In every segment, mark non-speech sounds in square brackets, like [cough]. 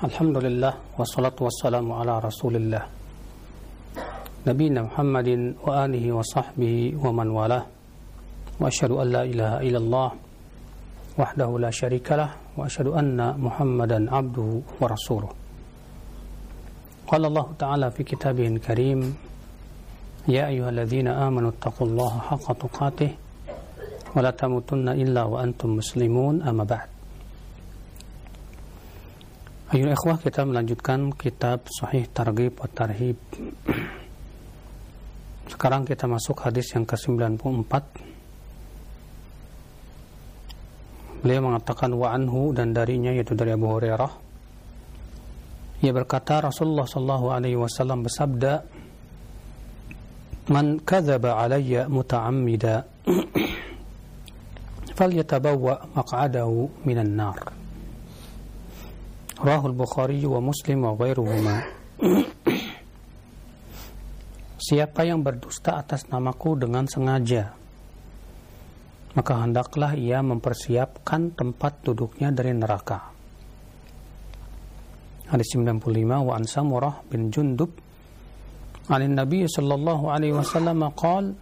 الحمد لله والصلاة والسلام على رسول الله نبينا محمد وآله وصحبه ومن والاه. وأشهد أن لا إله إلا الله وحده لا شريك له وأشهد أن محمدا عبده ورسوله. قال الله تعالى في كتابه الكريم يا أيها الذين آمنوا اتقوا الله حق تقاته ولا تموتن إلا وأنتم مسلمون أما بعد. Ayo ikhwah kita melanjutkan kitab Sahih Targhib wa Tarhib. Sekarang kita masuk hadis yang ke-94. Beliau mengatakan wa anhu dan darinya yaitu dari Abu Hurairah. Ia berkata Rasulullah sallallahu alaihi wasallam bersabda Man kadzaba alayya muta'ammida [clears throat] falyatabawwa maq'adahu minan nar. Rahul Bukhari wa Muslim wa ghairuhuma. Siapa yang berdusta atas namaku dengan sengaja, maka hendaklah ia mempersiapkan tempat duduknya dari neraka. Hadis 95 wa an Samurah bin Jundub عن النبي صلى الله عليه وسلم قال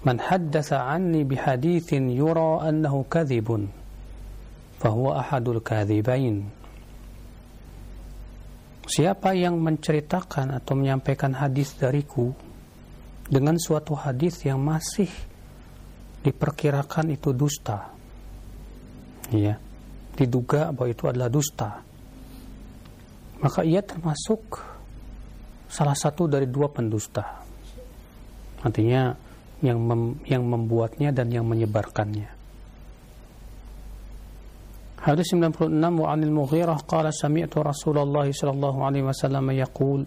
من حدث عني بحديث يرى أنه كذب fahuwa ahadul kadhibain Siapa yang menceritakan atau menyampaikan hadis dariku dengan suatu hadis yang masih diperkirakan itu dusta. Ya, diduga bahwa itu adalah dusta. Maka ia termasuk salah satu dari dua pendusta. Artinya yang mem, yang membuatnya dan yang menyebarkannya. Hadis 96 wa anil Mughirah qala sami'tu Rasulullah sallallahu alaihi wasallam yaqul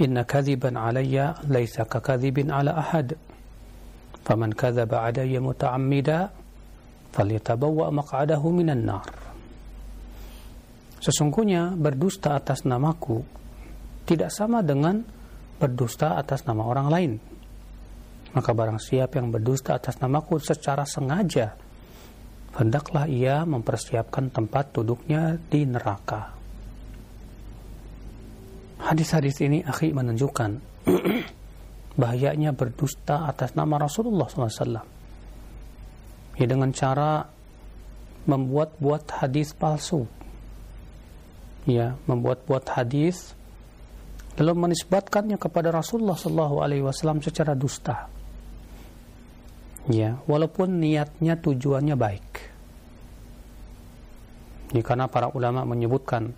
Inna kadhiban alayya laysa ka kadhibin ala ahad faman kadhaba alayya muta'ammida falyatabawwa maq'adahu minan nar Sesungguhnya berdusta atas namaku tidak sama dengan berdusta atas nama orang lain. Maka barang siap yang berdusta atas namaku secara sengaja, hendaklah ia mempersiapkan tempat duduknya di neraka. Hadis-hadis ini akhi menunjukkan [clears throat] bahayanya berdusta atas nama Rasulullah SAW. Ya dengan cara membuat-buat hadis palsu. Ya, membuat-buat hadis lalu menisbatkannya kepada Rasulullah SAW secara dusta. Ya, walaupun niatnya tujuannya baik. Ini karena para ulama menyebutkan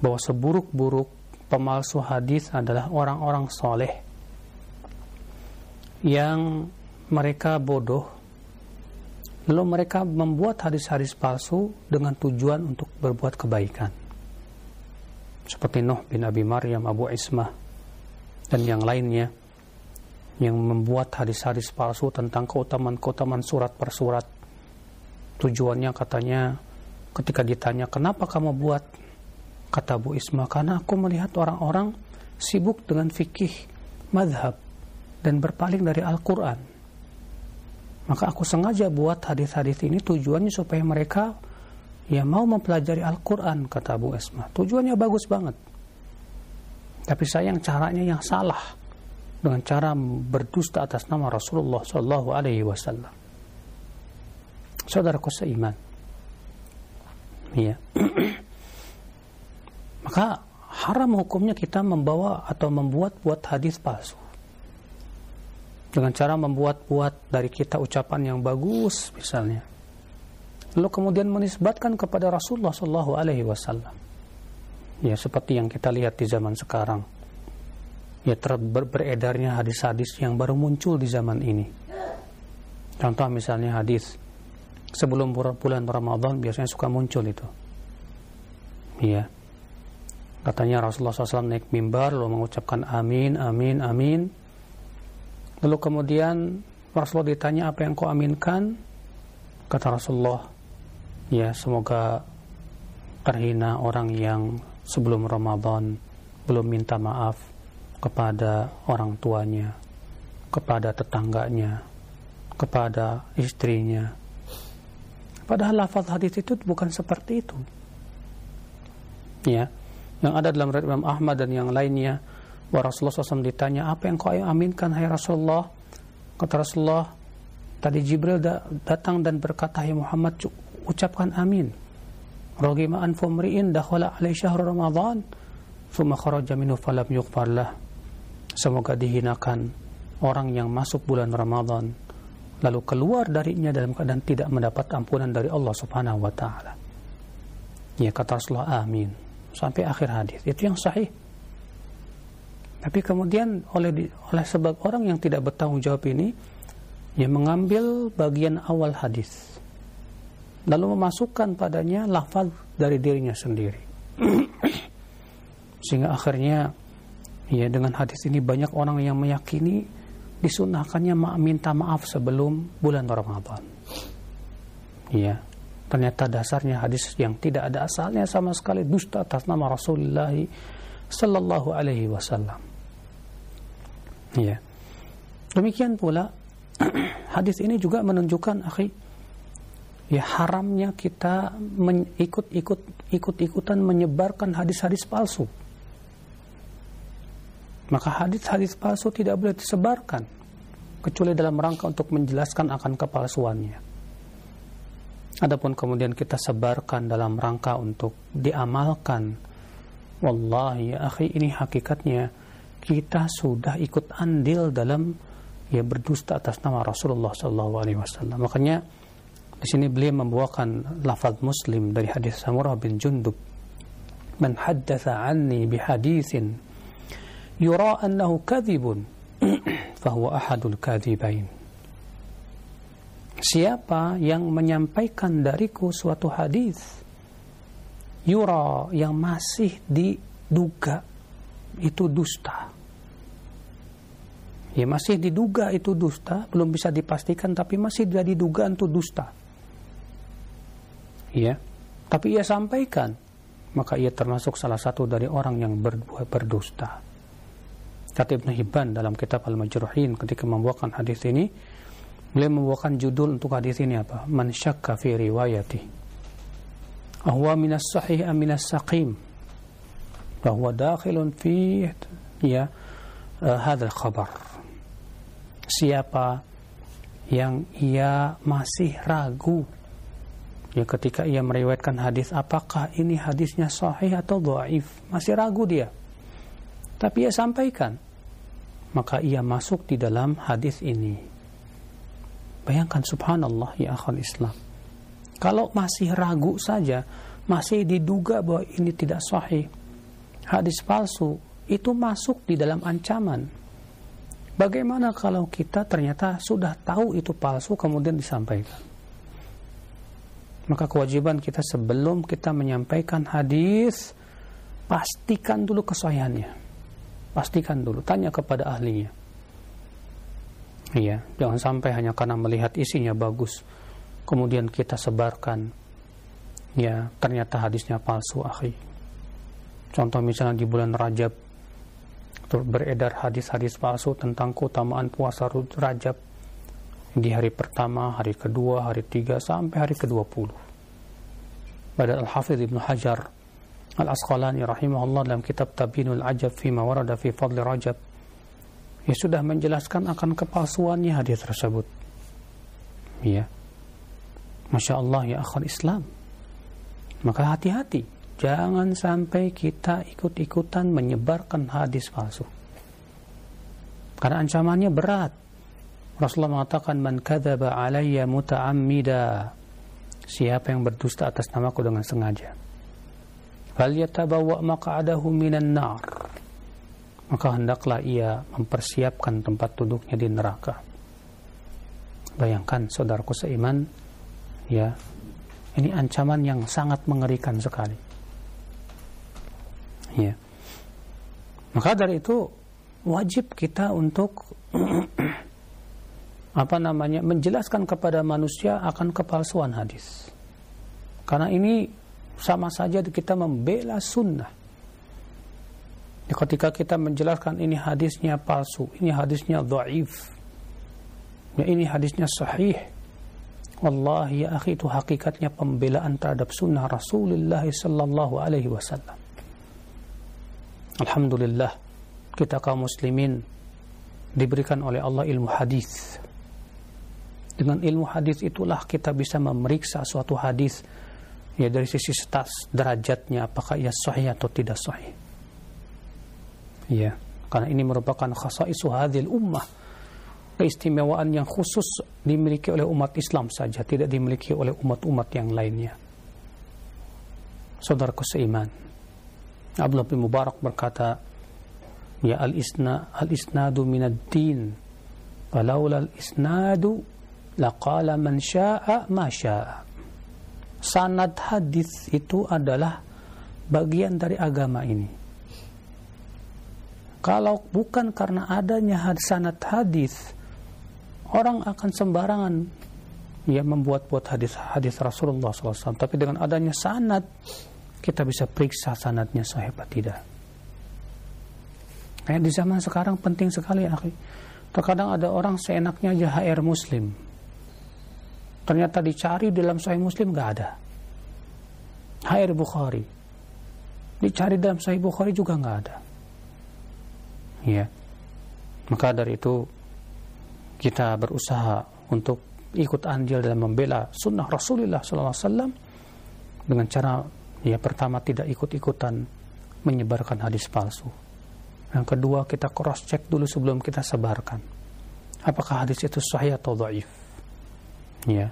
bahwa seburuk-buruk pemalsu hadis adalah orang-orang soleh yang mereka bodoh lalu mereka membuat hadis-hadis palsu dengan tujuan untuk berbuat kebaikan seperti Nuh bin Abi Maryam Abu Ismah dan yang lainnya yang membuat hadis-hadis palsu tentang keutamaan-keutamaan surat per surat. Tujuannya katanya ketika ditanya kenapa kamu buat kata Bu Isma karena aku melihat orang-orang sibuk dengan fikih madhab dan berpaling dari Al-Quran. Maka aku sengaja buat hadis-hadis ini tujuannya supaya mereka ya mau mempelajari Al-Quran kata Bu Isma. Tujuannya bagus banget. Tapi sayang caranya yang salah dengan cara berdusta atas nama Rasulullah Shallallahu Alaihi Wasallam. Saudaraku seiman, ya. [clears throat] Maka haram hukumnya kita membawa atau membuat-buat hadis palsu. Dengan cara membuat-buat dari kita ucapan yang bagus misalnya. Lalu kemudian menisbatkan kepada Rasulullah Shallallahu Alaihi Wasallam. Ya seperti yang kita lihat di zaman sekarang ya ter ber beredarnya hadis-hadis yang baru muncul di zaman ini. Contoh misalnya hadis sebelum bulan Ramadan biasanya suka muncul itu. Iya. Katanya Rasulullah SAW naik mimbar lalu mengucapkan amin, amin, amin. Lalu kemudian Rasulullah ditanya apa yang kau aminkan? Kata Rasulullah, ya semoga terhina orang yang sebelum Ramadan belum minta maaf kepada orang tuanya, kepada tetangganya, kepada istrinya, Padahal lafaz hadis itu bukan seperti itu. Ya, yang ada dalam riwayat Imam Ahmad dan yang lainnya, bahwa Rasulullah SAW ditanya, apa yang kau aminkan, hai Rasulullah? Kata Rasulullah, tadi Jibril datang dan berkata, hai Muhammad, ucapkan amin. Rogima anfu mri'in dakhala alai syahr Ramadan, thumma kharaja minhu falam yughfar. Semoga dihinakan orang yang masuk bulan Ramadan lalu keluar darinya dalam keadaan tidak mendapat ampunan dari Allah Subhanahu wa taala. Ya kata Rasulullah amin sampai akhir hadis. Itu yang sahih. Tapi kemudian oleh oleh sebab orang yang tidak bertanggung jawab ini yang mengambil bagian awal hadis lalu memasukkan padanya lafaz dari dirinya sendiri. [clears throat] Sehingga akhirnya ya dengan hadis ini banyak orang yang meyakini disunahkannya minta maaf sebelum bulan Ramadan. Ya, ternyata dasarnya hadis yang tidak ada asalnya sama sekali dusta atas nama Rasulullah sallallahu alaihi wasallam. Ya. Demikian pula [clears throat] hadis ini juga menunjukkan akhi ya haramnya kita ikut-ikut ikut-ikutan menyebarkan hadis-hadis palsu. Maka hadis-hadis palsu tidak boleh disebarkan kecuali dalam rangka untuk menjelaskan akan kepalsuannya. Adapun kemudian kita sebarkan dalam rangka untuk diamalkan. Wallahi ya akhi ini hakikatnya kita sudah ikut andil dalam ya berdusta atas nama Rasulullah sallallahu alaihi wasallam. Makanya di sini beliau membawakan lafaz Muslim dari hadis Samurah bin Jundub. Man haddatha anni bihaditsin yura annahu kadhibun [clears throat] fahuwa ahadul kadhibain. Siapa yang menyampaikan dariku suatu hadis yura yang masih diduga itu dusta. Ya masih diduga itu dusta belum bisa dipastikan tapi masih jadi dugaan itu dusta. Ya tapi ia sampaikan maka ia termasuk salah satu dari orang yang berdusta Kata Ibn Hibban dalam kitab Al-Majruhin ketika membawakan hadis ini, beliau membawakan judul untuk hadis ini apa? Man syakka fi riwayati. Ahwa minas sahih am minas saqim. Bahwa dakhilun fi ya uh, hadal khabar. Siapa yang ia masih ragu ya ketika ia meriwayatkan hadis apakah ini hadisnya sahih atau dhaif masih ragu dia tapi ia sampaikan maka ia masuk di dalam hadis ini. Bayangkan subhanallah ya akhal Islam. Kalau masih ragu saja, masih diduga bahwa ini tidak sahih, hadis palsu, itu masuk di dalam ancaman. Bagaimana kalau kita ternyata sudah tahu itu palsu kemudian disampaikan? Maka kewajiban kita sebelum kita menyampaikan hadis, pastikan dulu kesahihannya Pastikan dulu, tanya kepada ahlinya. Iya, jangan sampai hanya karena melihat isinya bagus, kemudian kita sebarkan. Ya, ternyata hadisnya palsu, akhi. Contoh misalnya di bulan Rajab, beredar hadis-hadis palsu tentang keutamaan puasa Rajab di hari pertama, hari kedua, hari tiga, sampai hari ke-20. Pada Al-Hafidh Ibn Hajar Al-Asqalani rahimahullah dalam kitab Tabinul Ajab fima warada fi fadli Rajab ya sudah menjelaskan akan kepalsuannya hadis tersebut. Ya. Masya Allah ya akhal Islam. Maka hati-hati. Jangan sampai kita ikut-ikutan menyebarkan hadis palsu. Karena ancamannya berat. Rasulullah mengatakan man kadzaba alayya muta'ammida. Siapa yang berdusta atas namaku dengan sengaja falyatabawwa maq'adahu minan nar. Maka hendaklah ia mempersiapkan tempat duduknya di neraka. Bayangkan saudaraku seiman ya ini ancaman yang sangat mengerikan sekali. Ya. Maka dari itu wajib kita untuk [clears throat] apa namanya menjelaskan kepada manusia akan kepalsuan hadis. Karena ini sama saja kita membela sunnah. Ketika kita menjelaskan ini hadisnya palsu, ini hadisnya dhaif, ya ini hadisnya sahih, Wallahi ya akhi itu hakikatnya pembelaan terhadap sunnah Rasulullah sallallahu alaihi wasallam. Alhamdulillah kita kaum muslimin diberikan oleh Allah ilmu hadis. Dengan ilmu hadis itulah kita bisa memeriksa suatu hadis ya dari sisi status derajatnya apakah ia sahih atau tidak sahih. Ya, karena ini merupakan khasaisu hadhil ummah keistimewaan yang khusus dimiliki oleh umat Islam saja, tidak dimiliki oleh umat-umat yang lainnya. Saudaraku seiman, Abdullah bin Mubarak berkata, Ya al-isna al-isnadu minad din, falaula al-isnadu laqala man syaa ma syaa. Sanad hadis itu adalah bagian dari agama ini. Kalau bukan karena adanya sanad hadis, orang akan sembarangan ya membuat-buat hadis-hadis Rasulullah SAW. Tapi dengan adanya sanad, kita bisa periksa sanadnya sahih apa tidak. Kayak di zaman sekarang penting sekali, akhi. Terkadang ada orang seenaknya aja HR Muslim. Ternyata dicari dalam Sahih Muslim nggak ada. HR Bukhari. Dicari dalam Sahih Bukhari juga nggak ada. Ya. Maka dari itu kita berusaha untuk ikut andil dalam membela sunnah Rasulullah SAW dengan cara ya pertama tidak ikut-ikutan menyebarkan hadis palsu. Yang kedua kita cross check dulu sebelum kita sebarkan. Apakah hadis itu sahih atau dhaif? Ya.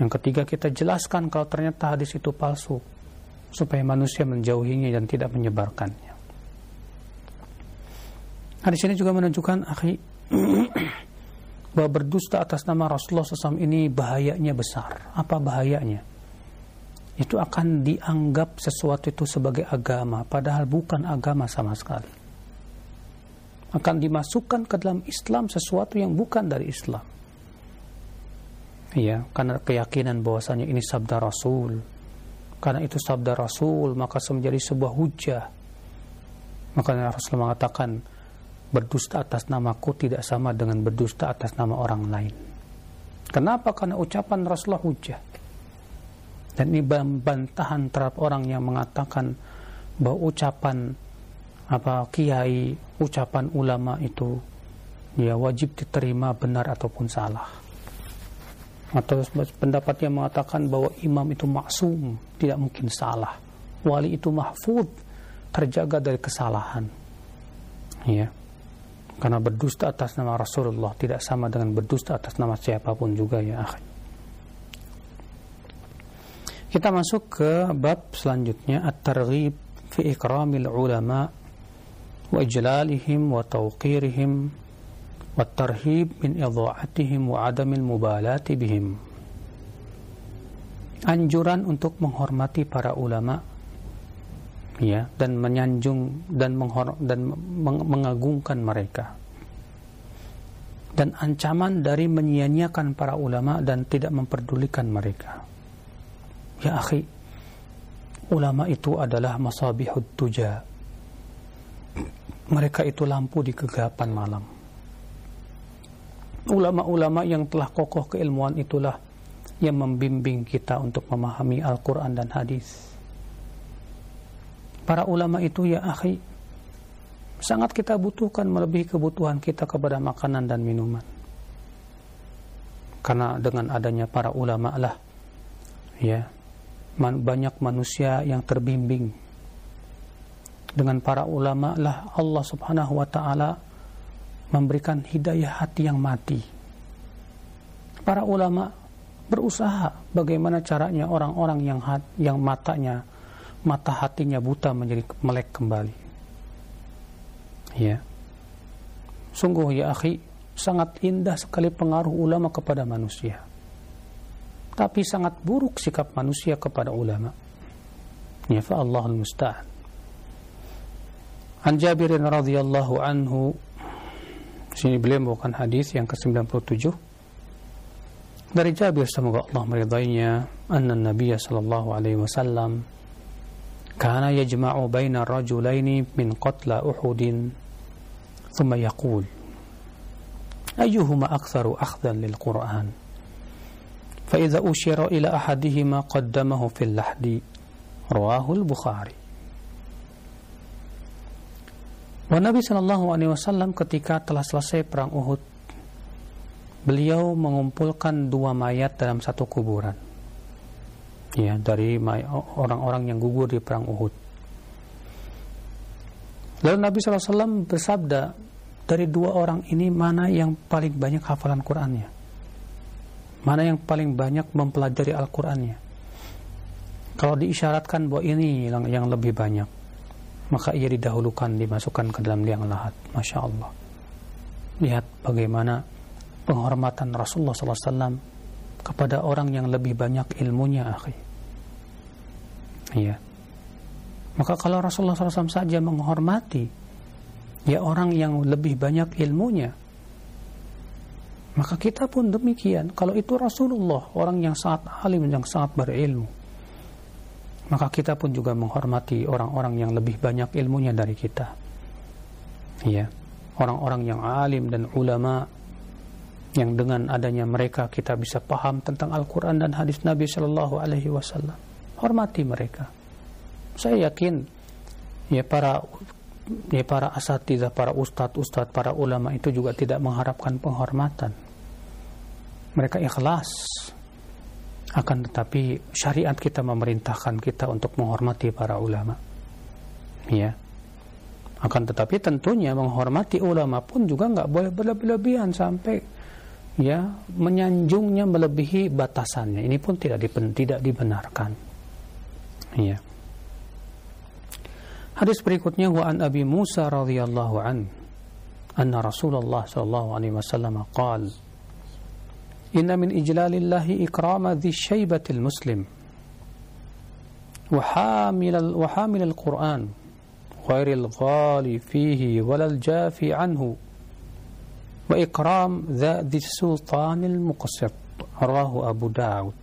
Yang ketiga kita jelaskan kalau ternyata hadis itu palsu supaya manusia menjauhinya dan tidak menyebarkannya. Hadis ini juga menunjukkan akhi [clears throat] bahwa berdusta atas nama Rasulullah SAW ini bahayanya besar. Apa bahayanya? Itu akan dianggap sesuatu itu sebagai agama, padahal bukan agama sama sekali. Akan dimasukkan ke dalam Islam sesuatu yang bukan dari Islam. Iya, karena keyakinan bahwasanya ini sabda Rasul. Karena itu sabda Rasul, maka menjadi sebuah hujah. Maka Rasulullah mengatakan, berdusta atas namaku tidak sama dengan berdusta atas nama orang lain. Kenapa? Karena ucapan Rasulullah hujah. Dan ini bantahan terhadap orang yang mengatakan bahwa ucapan apa kiai, ucapan ulama itu ya wajib diterima benar ataupun salah. Atau pendapat yang mengatakan bahwa imam itu maksum, tidak mungkin salah. Wali itu mahfud, terjaga dari kesalahan. Ya. Karena berdusta atas nama Rasulullah tidak sama dengan berdusta atas nama siapa pun juga ya akhi. Kita masuk ke bab selanjutnya at-targhib fi ikramil ulama wa ijlalihim wa tawqirihim min idha'atihim wa adamil mubalati bihim. Anjuran untuk menghormati para ulama ya dan menyanjung dan menghor dan mengagungkan mereka. Dan ancaman dari menyia-nyiakan para ulama dan tidak memperdulikan mereka. Ya akhi ulama itu adalah masabihud tuja. Mereka itu lampu di kegelapan malam ulama-ulama yang telah kokoh keilmuan itulah yang membimbing kita untuk memahami Al-Quran dan hadis. Para ulama itu ya akhi sangat kita butuhkan melebihi kebutuhan kita kepada makanan dan minuman. Karena dengan adanya para ulama lah ya man, banyak manusia yang terbimbing. Dengan para ulama lah Allah subhanahu wa ta'ala memberikan hidayah hati yang mati para ulama berusaha bagaimana caranya orang-orang yang hat, yang matanya mata hatinya buta menjadi melek kembali. Ya. Sungguh ya akhi, sangat indah sekali pengaruh ulama kepada manusia. Tapi sangat buruk sikap manusia kepada ulama. Ya fa Allahul musta'an. An Jabir radhiyallahu anhu sini beliau membawakan hadis yang ke-97 dari Jabir semoga Allah meridainya anna Nabi sallallahu alaihi wasallam كان يجمع بين الرجلين من قتل أحد ثم يقول أيهما أكثر أخذا للقرآن فإذا أشير إلى أحدهما قدمه في اللحد رواه البخاري Wa Nabi Shallallahu Alaihi Wasallam ketika telah selesai perang Uhud, beliau mengumpulkan dua mayat dalam satu kuburan. Ya, dari orang-orang yang gugur di perang Uhud. Lalu Nabi SAW bersabda, dari dua orang ini mana yang paling banyak hafalan Qur'annya? Mana yang paling banyak mempelajari Al-Qur'annya? Kalau diisyaratkan bahwa ini yang lebih banyak, maka ia didahulukan dimasukkan ke dalam liang lahat. Masya Allah. Lihat bagaimana penghormatan Rasulullah SAW kepada orang yang lebih banyak ilmunya, akhi. Iya. Maka kalau Rasulullah SAW saja menghormati ya orang yang lebih banyak ilmunya, maka kita pun demikian. Kalau itu Rasulullah, orang yang sangat alim, yang sangat berilmu, maka kita pun juga menghormati orang-orang yang lebih banyak ilmunya dari kita. Ya, orang-orang yang alim dan ulama yang dengan adanya mereka kita bisa paham tentang Al-Quran dan hadis Nabi Shallallahu Alaihi Wasallam. Hormati mereka. Saya yakin ya para ya para asatidah, para ustadz, ustadz, para ulama itu juga tidak mengharapkan penghormatan. Mereka ikhlas akan tetapi syariat kita memerintahkan kita untuk menghormati para ulama. Ya. Akan tetapi tentunya menghormati ulama pun juga nggak boleh berlebihan sampai ya menyanjungnya melebihi batasannya. Ini pun tidak dipen, tidak dibenarkan. Ya. Hadis berikutnya wa an Abi Musa radhiyallahu an anna Rasulullah sallallahu alaihi wasallam qala إن من إجلال الله إكرام ذي الشيبة المسلم وحامل, وحامل القرآن غير الغالي فيه ولا الجافي عنه وإكرام ذا ذي السلطان المقسط رواه أبو داود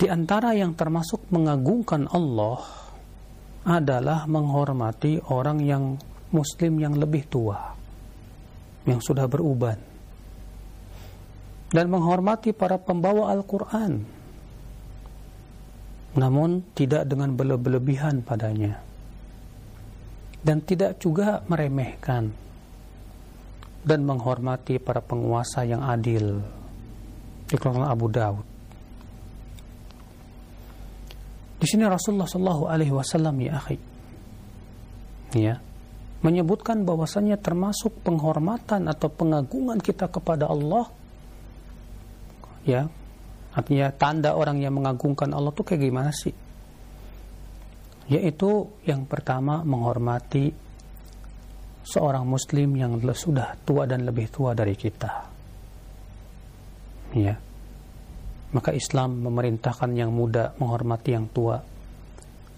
Di antara yang termasuk mengagungkan Allah adalah menghormati orang yang muslim yang lebih tua yang sudah beruban dan menghormati para pembawa Al-Quran. Namun tidak dengan berlebihan padanya. Dan tidak juga meremehkan. Dan menghormati para penguasa yang adil. Dikeluarkan Abu Daud. Di sini Rasulullah Shallallahu Alaihi Wasallam ya akhi. Ya. Menyebutkan bahwasanya termasuk penghormatan atau pengagungan kita kepada Allah ya. Artinya tanda orang yang mengagungkan Allah tuh kayak gimana sih? Yaitu yang pertama menghormati seorang muslim yang sudah tua dan lebih tua dari kita. Ya. Maka Islam memerintahkan yang muda menghormati yang tua.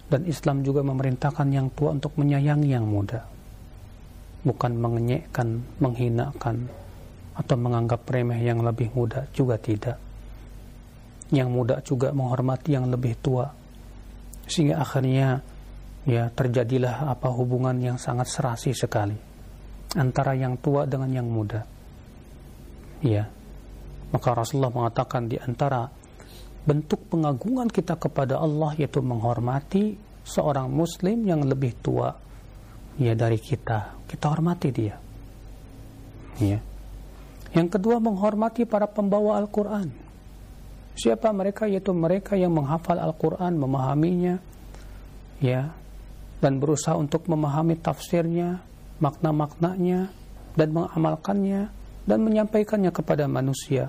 Dan Islam juga memerintahkan yang tua untuk menyayangi yang muda. Bukan mengenyekkan menghinakan atau menganggap remeh yang lebih muda juga tidak. Yang muda juga menghormati yang lebih tua. Sehingga akhirnya ya terjadilah apa hubungan yang sangat serasi sekali antara yang tua dengan yang muda. Ya. Maka Rasulullah mengatakan di antara bentuk pengagungan kita kepada Allah yaitu menghormati seorang muslim yang lebih tua ya dari kita. Kita hormati dia. Ya. Yang kedua menghormati para pembawa Al-Quran. Siapa mereka? Yaitu mereka yang menghafal Al-Quran, memahaminya, ya, dan berusaha untuk memahami tafsirnya, makna-maknanya, dan mengamalkannya, dan menyampaikannya kepada manusia.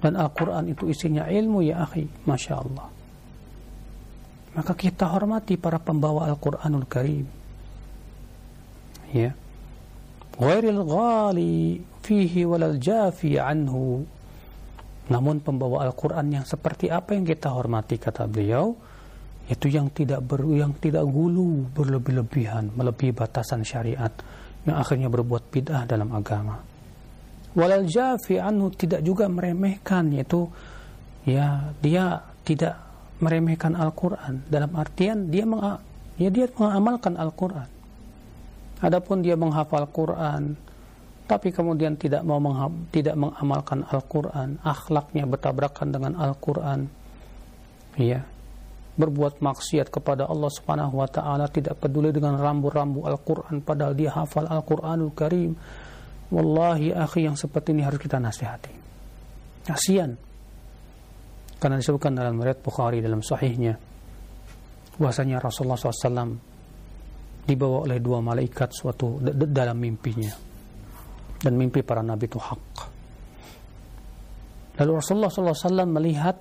Dan Al-Quran itu isinya ilmu ya akhi, Masya Allah. Maka kita hormati para pembawa Al-Quranul Karim. Ya. Ghairil ghali fihi walal jafi anhu. Namun pembawa Al-Quran yang seperti apa yang kita hormati kata beliau itu yang tidak ber, yang tidak gulu berlebih-lebihan melebihi batasan syariat yang akhirnya berbuat bid'ah dalam agama. Walal jafi anhu tidak juga meremehkan yaitu ya dia tidak meremehkan Al-Quran dalam artian dia meng, ya dia mengamalkan Al-Quran. Adapun dia menghafal Quran, tapi kemudian tidak mau tidak mengamalkan Al-Qur'an, akhlaknya bertabrakan dengan Al-Qur'an. Ya. Berbuat maksiat kepada Allah Subhanahu wa taala, tidak peduli dengan rambu-rambu Al-Qur'an padahal dia hafal Al-Qur'anul Karim. Wallahi akhi yang seperti ini harus kita nasihati. Kasihan. Karena disebutkan dalam riwayat Bukhari dalam sahihnya bahwasanya Rasulullah SAW dibawa oleh dua malaikat suatu dalam mimpinya dan mimpi para nabi itu hak. Lalu Rasulullah SAW melihat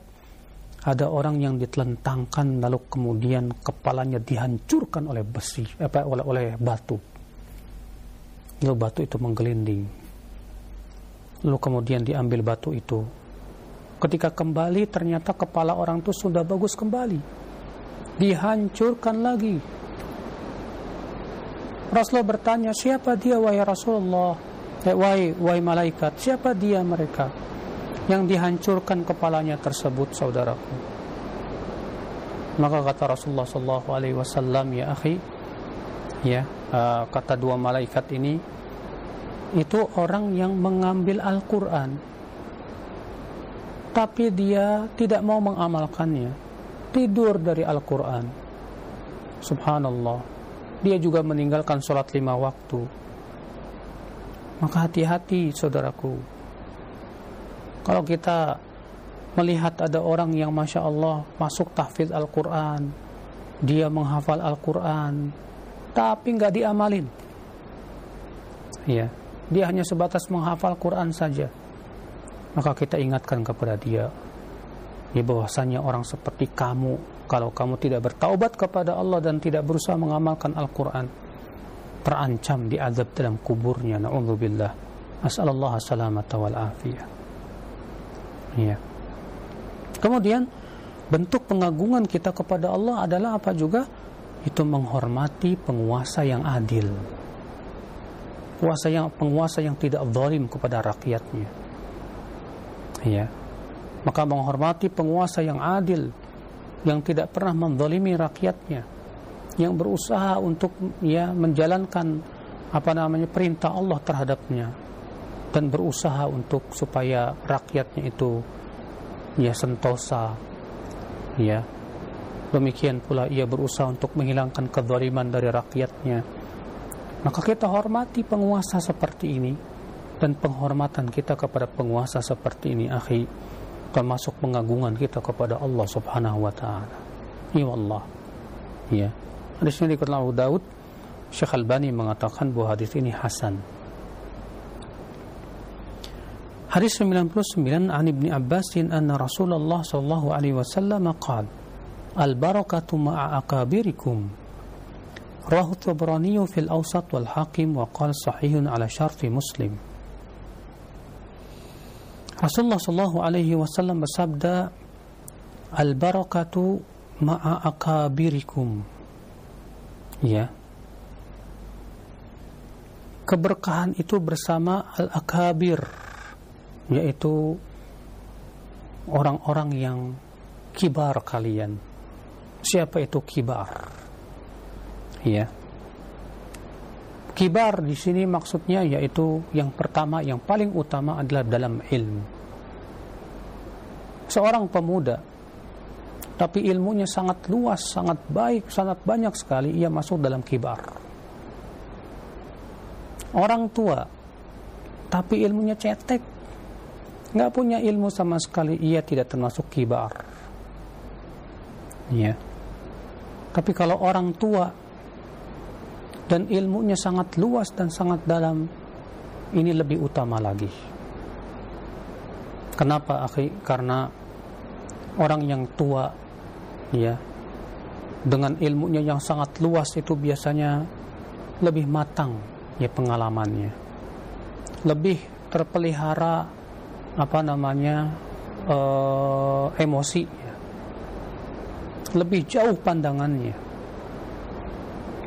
ada orang yang ditelentangkan lalu kemudian kepalanya dihancurkan oleh besi apa oleh oleh batu. Lalu batu itu menggelinding. Lalu kemudian diambil batu itu. Ketika kembali ternyata kepala orang itu sudah bagus kembali. Dihancurkan lagi. Rasulullah bertanya, siapa dia wahai Rasulullah? Eh, wahai, wahai malaikat, siapa dia mereka? Yang dihancurkan kepalanya tersebut, saudaraku. Maka kata Rasulullah Sallallahu Alaihi Wasallam, ya akhi, ya uh, kata dua malaikat ini, itu orang yang mengambil Al-Quran, tapi dia tidak mau mengamalkannya tidur dari Al-Quran. Subhanallah. Dia juga meninggalkan sholat lima waktu. Maka hati-hati saudaraku. Kalau kita melihat ada orang yang Masya Allah masuk tahfidz Al-Quran. Dia menghafal Al-Quran. Tapi nggak diamalin. Ya, dia hanya sebatas menghafal Quran saja. Maka kita ingatkan kepada dia, ya bahwasanya orang seperti kamu kalau kamu tidak bertaubat kepada Allah dan tidak berusaha mengamalkan Al-Quran terancam diazab dalam kuburnya na'udzubillah. As'alallah salamata wal afiyah. Ya kemudian bentuk pengagungan kita kepada Allah adalah apa juga? Itu menghormati penguasa yang adil. Penguasa yang penguasa yang tidak zalim kepada rakyatnya. Ya maka menghormati penguasa yang adil yang tidak pernah menzalimi rakyatnya yang berusaha untuk ya menjalankan apa namanya perintah Allah terhadapnya dan berusaha untuk supaya rakyatnya itu ya sentosa ya demikian pula ia berusaha untuk menghilangkan kezaliman dari rakyatnya maka kita hormati penguasa seperti ini dan penghormatan kita kepada penguasa seperti ini akhi termasuk pengagungan kita kepada Allah Subhanahu wa taala. Ya Allah. Ya. Hadis ini Abu Daud, Syekh Albani mengatakan bahwa hadis ini hasan. Hadis 99 an Ibnu Abbas anna Rasulullah sallallahu alaihi wasallam qala Al-barakatu ma'a akabirikum Rahu Tabrani fil Awsat wal Hakim wa qala sahihun ala syarti Muslim Rasulullah Shallallahu Alaihi Wasallam bersabda, al barakatu ma'a akabirikum. Ya. Keberkahan itu bersama al akabir, yaitu orang-orang yang kibar kalian. Siapa itu kibar? Ya. Kibar di sini maksudnya yaitu yang pertama, yang paling utama adalah dalam ilmu. Seorang pemuda, tapi ilmunya sangat luas, sangat baik, sangat banyak sekali, ia masuk dalam kibar. Orang tua, tapi ilmunya cetek, nggak punya ilmu sama sekali, ia tidak termasuk kibar. Ya. Tapi kalau orang tua dan ilmunya sangat luas dan sangat dalam ini lebih utama lagi kenapa akhi karena orang yang tua ya dengan ilmunya yang sangat luas itu biasanya lebih matang ya pengalamannya. Lebih terpelihara apa namanya uh, emosi. Lebih jauh pandangannya.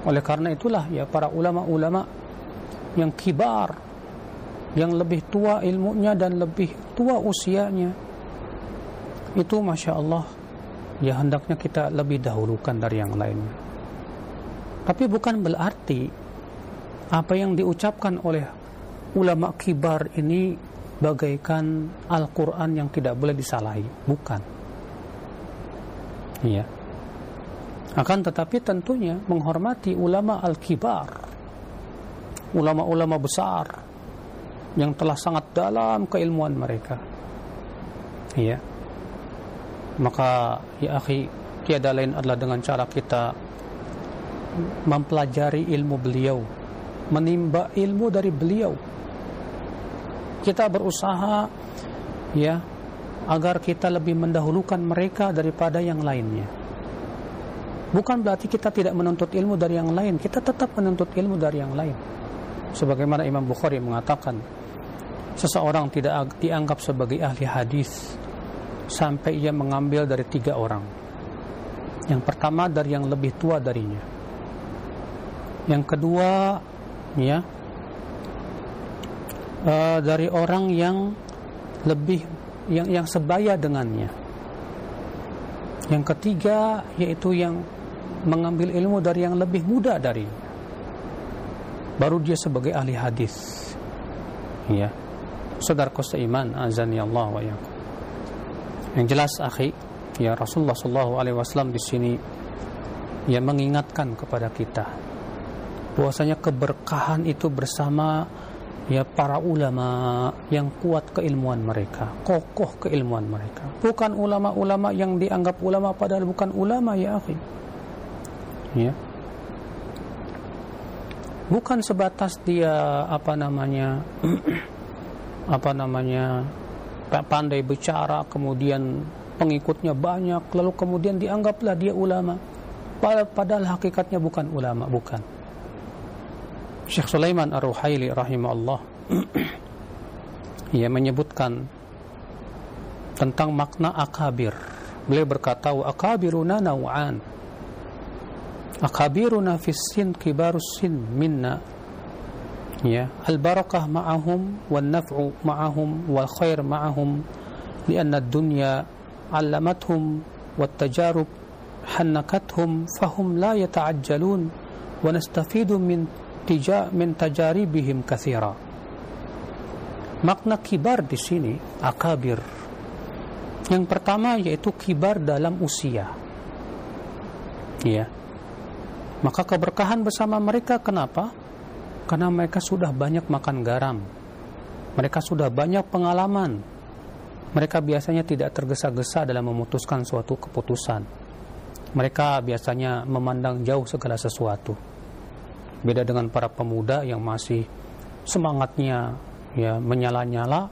Oleh karena itulah ya para ulama-ulama yang kibar, yang lebih tua ilmunya dan lebih tua usianya, itu masya Allah ya hendaknya kita lebih dahulukan dari yang lainnya. Tapi bukan berarti apa yang diucapkan oleh ulama kibar ini bagaikan Al-Quran yang tidak boleh disalahi. Bukan. Iya. Akan tetapi tentunya menghormati ulama Al-Kibar. Ulama-ulama besar yang telah sangat dalam keilmuan mereka. Iya. Maka ya akhi, tiada lain adalah dengan cara kita mempelajari ilmu beliau, menimba ilmu dari beliau kita berusaha ya agar kita lebih mendahulukan mereka daripada yang lainnya. Bukan berarti kita tidak menuntut ilmu dari yang lain, kita tetap menuntut ilmu dari yang lain. Sebagaimana Imam Bukhari mengatakan, seseorang tidak dianggap sebagai ahli hadis sampai ia mengambil dari tiga orang. Yang pertama dari yang lebih tua darinya. Yang kedua, ya, uh, dari orang yang lebih yang yang sebaya dengannya. Yang ketiga yaitu yang mengambil ilmu dari yang lebih muda dari baru dia sebagai ahli hadis ya saudara seiman azani Allah wa yakum yang jelas akhi ya Rasulullah sallallahu alaihi wasallam di sini yang mengingatkan kepada kita bahwasanya keberkahan itu bersama ya para ulama yang kuat keilmuan mereka, kokoh keilmuan mereka. Bukan ulama-ulama yang dianggap ulama padahal bukan ulama ya akhi. Ya. Bukan sebatas dia apa namanya [clears throat] apa namanya pandai bicara kemudian pengikutnya banyak lalu kemudian dianggaplah dia ulama padahal hakikatnya bukan ulama bukan Syekh Sulaiman Ar-Ruhaili rahimahullah [clears throat] ia menyebutkan tentang makna akabir. Beliau berkata, "Wa akabiruna naw'an." Akabiruna fis sin kibarus sin minna. Ya, al-barakah ma'ahum wan naf'u ma'ahum wal khair ma'ahum lianna ad-dunya 'allamathum wat tajarub hannakathum fahum la yata'ajjalun wa nastafidu min tija min tajaribihim. Makna kibar di sini akabir. Yang pertama yaitu kibar dalam usia. Ya. Maka keberkahan bersama mereka kenapa? Karena mereka sudah banyak makan garam. Mereka sudah banyak pengalaman. Mereka biasanya tidak tergesa-gesa dalam memutuskan suatu keputusan. Mereka biasanya memandang jauh segala sesuatu Beda dengan para pemuda yang masih semangatnya ya menyala-nyala,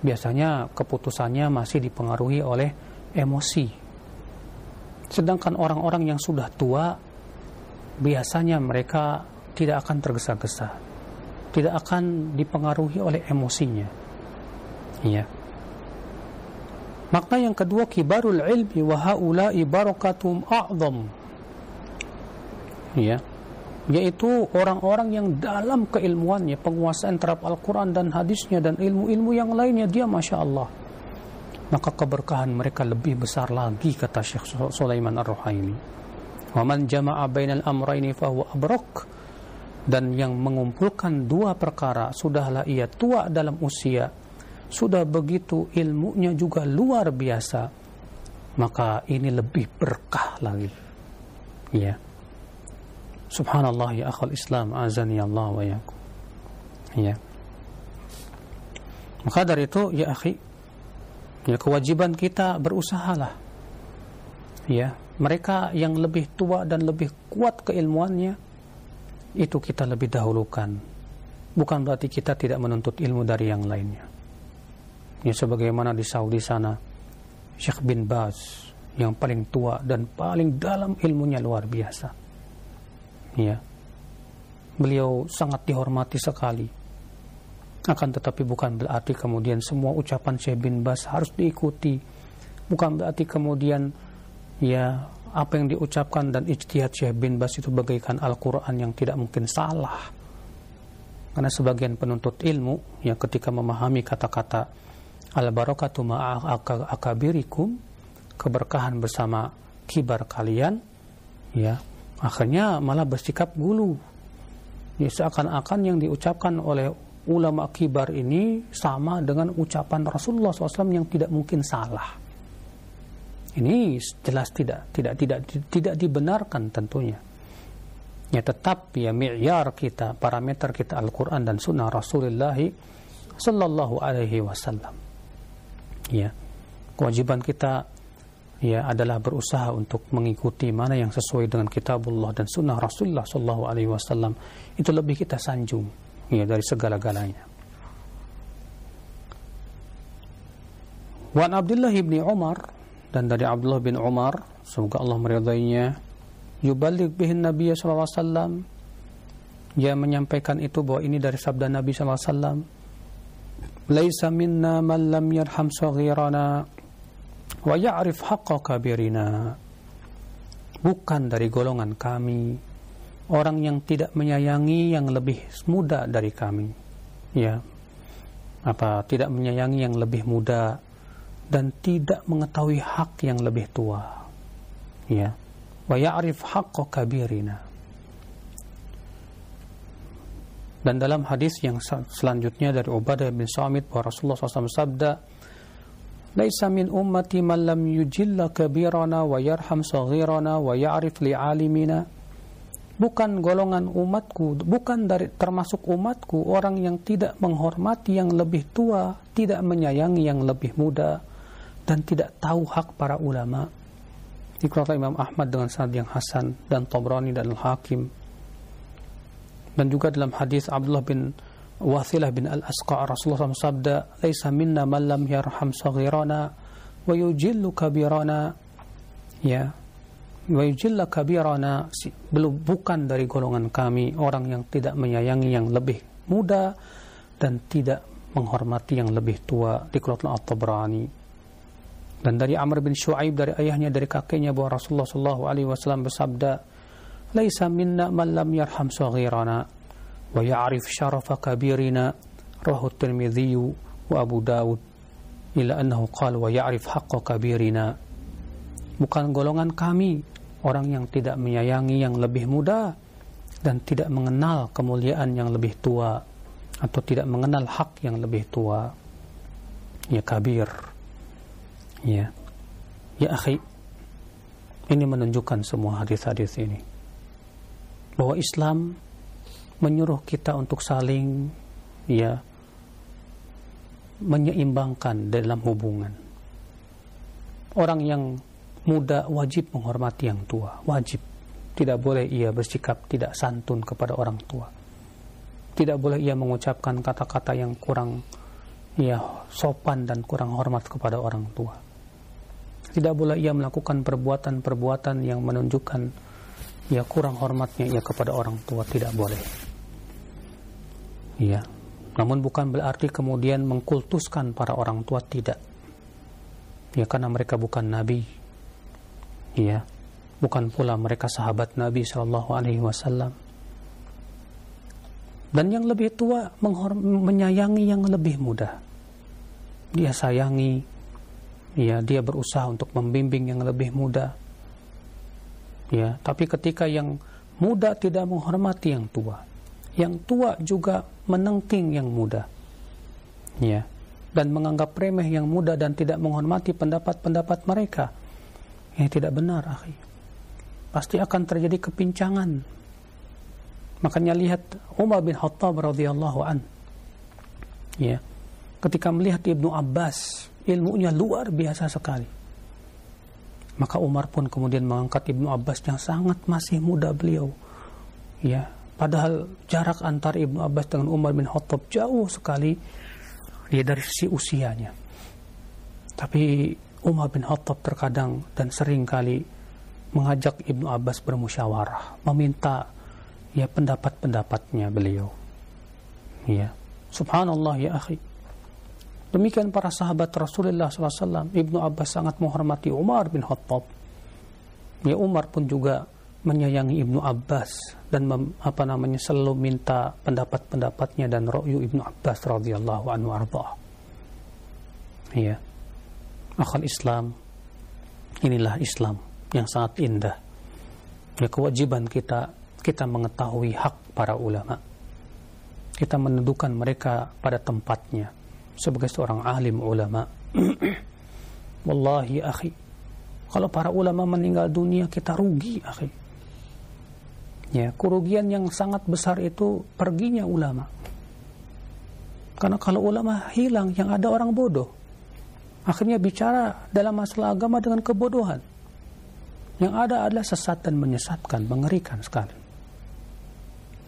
biasanya keputusannya masih dipengaruhi oleh emosi. Sedangkan orang-orang yang sudah tua biasanya mereka tidak akan tergesa-gesa, tidak akan dipengaruhi oleh emosinya. Ya. Makna yang kedua kibarul ilmi wa haula'i barakatum a'zam. Ya yaitu orang-orang yang dalam keilmuannya, penguasaan terhadap Al-Quran dan hadisnya dan ilmu-ilmu yang lainnya dia Masya Allah maka keberkahan mereka lebih besar lagi kata Syekh Sulaiman Ar-Ruhaili waman jama'a bainal amraini fahuwa abrok dan yang mengumpulkan dua perkara sudahlah ia tua dalam usia sudah begitu ilmunya juga luar biasa maka ini lebih berkah lagi ya Subhanallah ya akhul Islam azani Allah wa. Ya. Maka dari itu ya akhi ya kewajiban kita berusahalah. Ya, mereka yang lebih tua dan lebih kuat keilmuannya itu kita lebih dahulukan. Bukan berarti kita tidak menuntut ilmu dari yang lainnya. Ya sebagaimana di Saudi sana Syekh bin Baz yang paling tua dan paling dalam ilmunya luar biasa ya beliau sangat dihormati sekali akan tetapi bukan berarti kemudian semua ucapan Syekh bin Bas harus diikuti bukan berarti kemudian ya apa yang diucapkan dan ijtihad Syekh bin Bas itu bagaikan Al-Quran yang tidak mungkin salah karena sebagian penuntut ilmu yang ketika memahami kata-kata al-barakatu ma'akabirikum keberkahan bersama kibar kalian ya akhirnya malah bersikap gulu ya, seakan-akan yang diucapkan oleh ulama kibar ini sama dengan ucapan Rasulullah SAW yang tidak mungkin salah. Ini jelas tidak tidak tidak tidak dibenarkan tentunya. Ya tetap ya mi'yar kita, parameter kita Al-Qur'an dan sunnah Rasulullah sallallahu alaihi wasallam. Ya. Kewajiban kita ya adalah berusaha untuk mengikuti mana yang sesuai dengan kitabullah dan sunnah Rasulullah sallallahu alaihi wasallam. Itu lebih kita sanjung ya dari segala-galanya. Wan Abdullah bin Umar dan dari Abdullah bin Umar semoga Allah meridainya. Yubalik bihin Nabi sallallahu alaihi dia menyampaikan itu bahwa ini dari sabda Nabi wasallam. Laisa minna man lam yarham saghirana wa ya'rif haqqa kabirina. Bukan dari golongan kami. Orang yang tidak menyayangi yang lebih muda dari kami. Ya. Apa tidak menyayangi yang lebih muda dan tidak mengetahui hak yang lebih tua. Ya. Wa ya'rif haqqa kabirina. Dan dalam hadis yang selanjutnya dari Ubadah bin Samit bahwa Rasulullah SAW sabda, "Laisa min ummati man lam yujilla kabirana wa yarham saghirana wa ya'rif li'alimina." Bukan golongan umatku, bukan dari termasuk umatku orang yang tidak menghormati yang lebih tua, tidak menyayangi yang lebih muda, dan tidak tahu hak para ulama. Dikeluarkan Imam Ahmad dengan sanad yang hasan dan Tabrani dan Al-Hakim. Dan juga dalam hadis Abdullah bin Wathilah bin Al-Asqa Rasulullah SAW sabda, "Laisa minna man lam yarham saghirana wa yujillu kabirana." Ya. Wa yujilla kabirana belum bukan dari golongan kami orang yang tidak menyayangi yang lebih muda dan tidak menghormati yang lebih tua dikeluarkan At-Tabrani dan dari Amr bin Shu'aib dari ayahnya dari kakeknya bahwa Rasulullah sallallahu alaihi wasallam bersabda, "Laisa minna man lam yarham saghirana wa ya'rif syarafa kabirina." Rawahu Tirmidzi wa Abu Dawud ila annahu qala wa ya'rif haqqa kabirina. Bukan golongan kami orang yang tidak menyayangi yang lebih muda dan tidak mengenal kemuliaan yang lebih tua atau tidak mengenal hak yang lebih tua. Ya kabir Ya. Ya akhi, ini menunjukkan semua hadis-hadis ini. Bahwa Islam menyuruh kita untuk saling ya menyeimbangkan dalam hubungan. Orang yang muda wajib menghormati yang tua, wajib. Tidak boleh ia bersikap tidak santun kepada orang tua. Tidak boleh ia mengucapkan kata-kata yang kurang ya sopan dan kurang hormat kepada orang tua tidak boleh ia melakukan perbuatan-perbuatan yang menunjukkan ia kurang hormatnya ia kepada orang tua tidak boleh. Iya. Namun bukan berarti kemudian mengkultuskan para orang tua tidak. Ya karena mereka bukan nabi. Iya. Bukan pula mereka sahabat Nabi Shallallahu alaihi wasallam. Dan yang lebih tua menyayangi yang lebih muda. Dia sayangi ya dia berusaha untuk membimbing yang lebih muda. Ya tapi ketika yang muda tidak menghormati yang tua yang tua juga menengking yang muda. Ya dan menganggap remeh yang muda dan tidak menghormati pendapat-pendapat mereka. Ini tidak benar akhi. Pasti akan terjadi kepincangan. Makanya lihat Umar bin Khattab radhiyallahu an. Ya ketika melihat Ibnu Abbas ilmunya luar biasa sekali. Maka Umar pun kemudian mengangkat Ibnu Abbas yang sangat masih muda beliau. Ya, padahal jarak antara Ibnu Abbas dengan Umar bin Khattab jauh sekali ya dari sisi usianya. Tapi Umar bin Khattab terkadang dan sering kali mengajak Ibnu Abbas bermusyawarah, meminta ya pendapat-pendapatnya beliau. Ya, subhanallah ya akhi Demikian para sahabat Rasulullah SAW. Ibnu Abbas sangat menghormati Umar bin Khattab. Ya Umar pun juga menyayangi Ibnu Abbas dan mem, apa namanya selalu minta pendapat-pendapatnya dan ro'yu Ibnu Abbas radhiyallahu anhu arba. Ya. Akal Islam inilah Islam yang sangat indah. Ya kewajiban kita kita mengetahui hak para ulama. kita menentukan mereka pada tempatnya sebagai seorang alim ulama. [clears throat] Wallahi akhi, kalau para ulama meninggal dunia kita rugi akhi. Ya, kerugian yang sangat besar itu perginya ulama. Karena kalau ulama hilang yang ada orang bodoh. Akhirnya bicara dalam masalah agama dengan kebodohan. Yang ada adalah sesat dan menyesatkan, mengerikan sekali.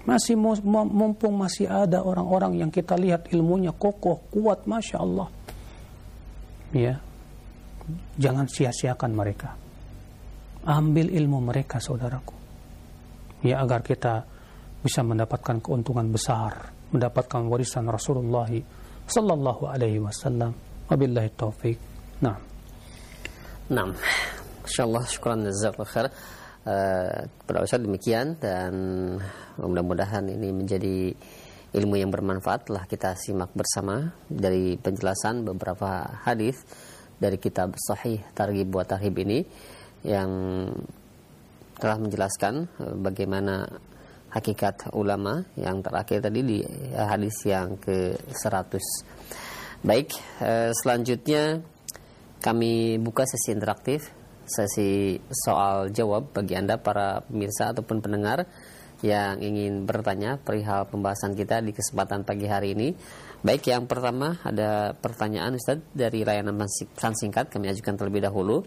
Masih mumpung masih ada orang-orang yang kita lihat ilmunya kokoh, kuat, masya Allah. Ya, jangan sia-siakan mereka. Ambil ilmu mereka, saudaraku. Ya, agar kita bisa mendapatkan keuntungan besar, mendapatkan warisan Rasulullah sallallahu alaihi wasallam. Wabillahi taufik. Nah. Nah. Insyaallah syukran jazakallahu khair. Uh, pada Ustaz demikian dan mudah-mudahan ini menjadi ilmu yang bermanfaat telah kita simak bersama dari penjelasan beberapa hadis dari kitab Sahih Targhib wa Tarhib ini yang telah menjelaskan uh, bagaimana hakikat ulama yang terakhir tadi di hadis yang ke-100. Baik, selanjutnya kami buka sesi interaktif sesi soal jawab bagi Anda para pemirsa ataupun pendengar yang ingin bertanya perihal pembahasan kita di kesempatan pagi hari ini. Baik, yang pertama ada pertanyaan Ustaz dari layanan pesan singkat kami ajukan terlebih dahulu.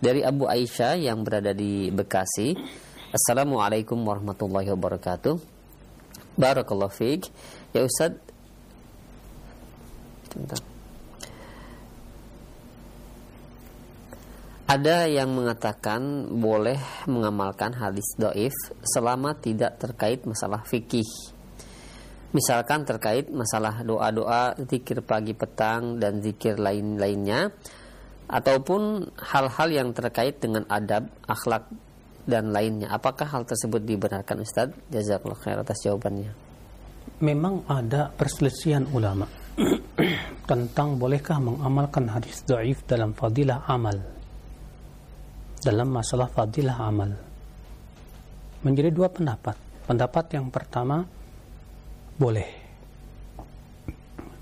Dari Abu Aisyah yang berada di Bekasi. Assalamualaikum warahmatullahi wabarakatuh. Barakallahu fiik. Ya Ustaz. Sebentar. Ada yang mengatakan boleh mengamalkan hadis doif selama tidak terkait masalah fikih. Misalkan terkait masalah doa-doa, zikir pagi petang, dan zikir lain-lainnya. Ataupun hal-hal yang terkait dengan adab, akhlak, dan lainnya. Apakah hal tersebut dibenarkan Ustaz? Jazakallah khair atas jawabannya. Memang ada perselisihan ulama [clears throat] tentang bolehkah mengamalkan hadis doif dalam fadilah amal dalam masalah fadilah amal menjadi dua pendapat. Pendapat yang pertama boleh.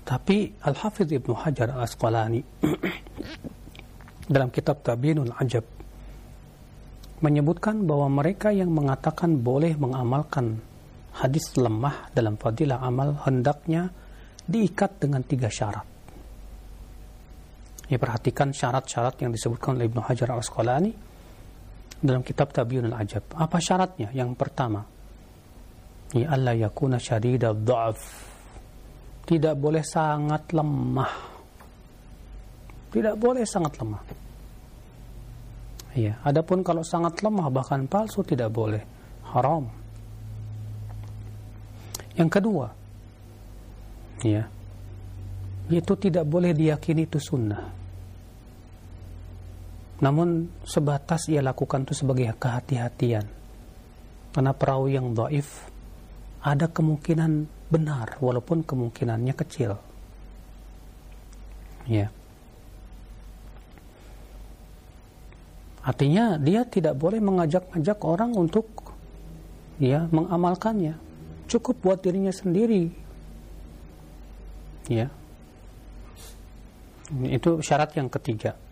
Tapi Al-Hafidh Ibnu Hajar Al-Asqalani [clears throat] dalam kitab Tabinul Ajab menyebutkan bahwa mereka yang mengatakan boleh mengamalkan hadis lemah dalam fadilah amal hendaknya diikat dengan tiga syarat. Ya, perhatikan syarat-syarat yang disebutkan oleh Ibnu Hajar Al-Asqalani dalam kitab Tabiun al-Ajab. Apa syaratnya? Yang pertama, ya Allah yakuna syadida dha'af. Tidak boleh sangat lemah. Tidak boleh sangat lemah. Ya, adapun kalau sangat lemah bahkan palsu tidak boleh. Haram. Yang kedua, ya, itu tidak boleh diyakini itu sunnah namun sebatas ia lakukan itu sebagai kehati-hatian. Karena perahu yang doif ada kemungkinan benar walaupun kemungkinannya kecil. Ya. Artinya dia tidak boleh mengajak-ajak orang untuk ya mengamalkannya. Cukup buat dirinya sendiri. Ya. Itu syarat yang ketiga.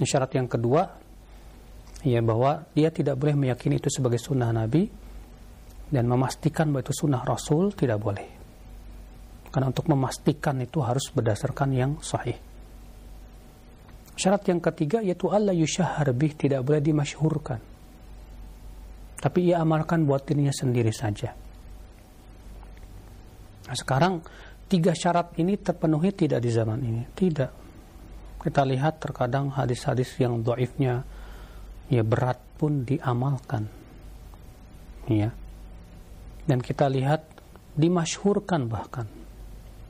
Syarat yang kedua ya bahwa dia tidak boleh meyakini itu sebagai sunnah Nabi dan memastikan bahwa itu sunnah Rasul tidak boleh. Karena untuk memastikan itu harus berdasarkan yang sahih. Syarat yang ketiga yaitu Allah yushahar bih tidak boleh dimasyhurkan. Tapi ia amalkan buat dirinya sendiri saja. Nah, sekarang tiga syarat ini terpenuhi tidak di zaman ini? Tidak kita lihat terkadang hadis-hadis yang doifnya ya berat pun diamalkan. Ya dan kita lihat dimasyhurkan bahkan.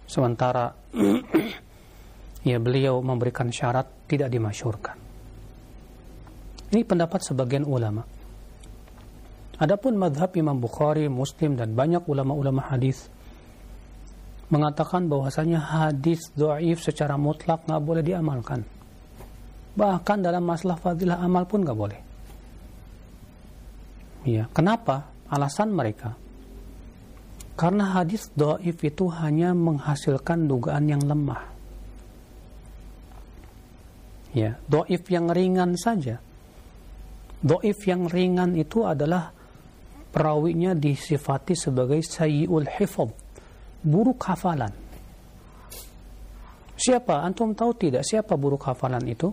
Sementara [clears throat] ya beliau memberikan syarat tidak dimasyhurkan. Ini pendapat sebagian ulama. Adapun madhab Imam Bukhari, Muslim dan banyak ulama-ulama hadis mengatakan bahwasanya hadis doaif secara mutlak nggak boleh diamalkan. Bahkan dalam masalah fadilah amal pun nggak boleh. Ya, kenapa? Alasan mereka. Karena hadis doif itu hanya menghasilkan dugaan yang lemah. Ya, doif yang ringan saja. Doif yang ringan itu adalah perawinya disifati sebagai sayyiul hifad, buruk hafalan. Siapa? Antum tahu tidak siapa buruk hafalan itu?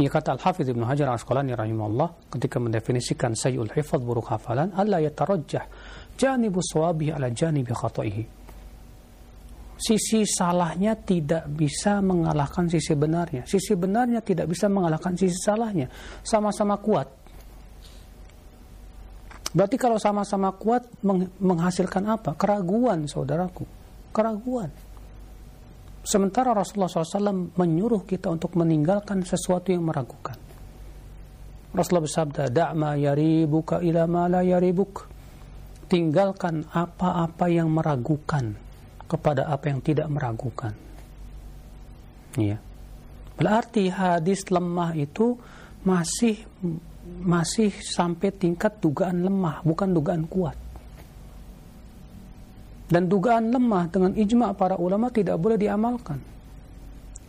Ya kata Al-Hafidh Ibn Hajar Al-Asqalani rahimahullah ketika mendefinisikan sayyul hifad buruk hafalan, Allah yatarajjah janibu sawabi ala janibi khata'ihi. Sisi salahnya tidak bisa mengalahkan sisi benarnya. Sisi benarnya tidak bisa mengalahkan sisi salahnya. Sama-sama kuat. Berarti kalau sama-sama kuat menghasilkan apa? Keraguan, saudaraku. Keraguan. Sementara Rasulullah SAW menyuruh kita untuk meninggalkan sesuatu yang meragukan. Rasulullah bersabda, "Da'ma yaribuka ila ma la yaribuk." Tinggalkan apa-apa yang meragukan kepada apa yang tidak meragukan. Ya. Berarti hadis lemah itu masih masih sampai tingkat dugaan lemah, bukan dugaan kuat. Dan dugaan lemah dengan ijma para ulama tidak boleh diamalkan.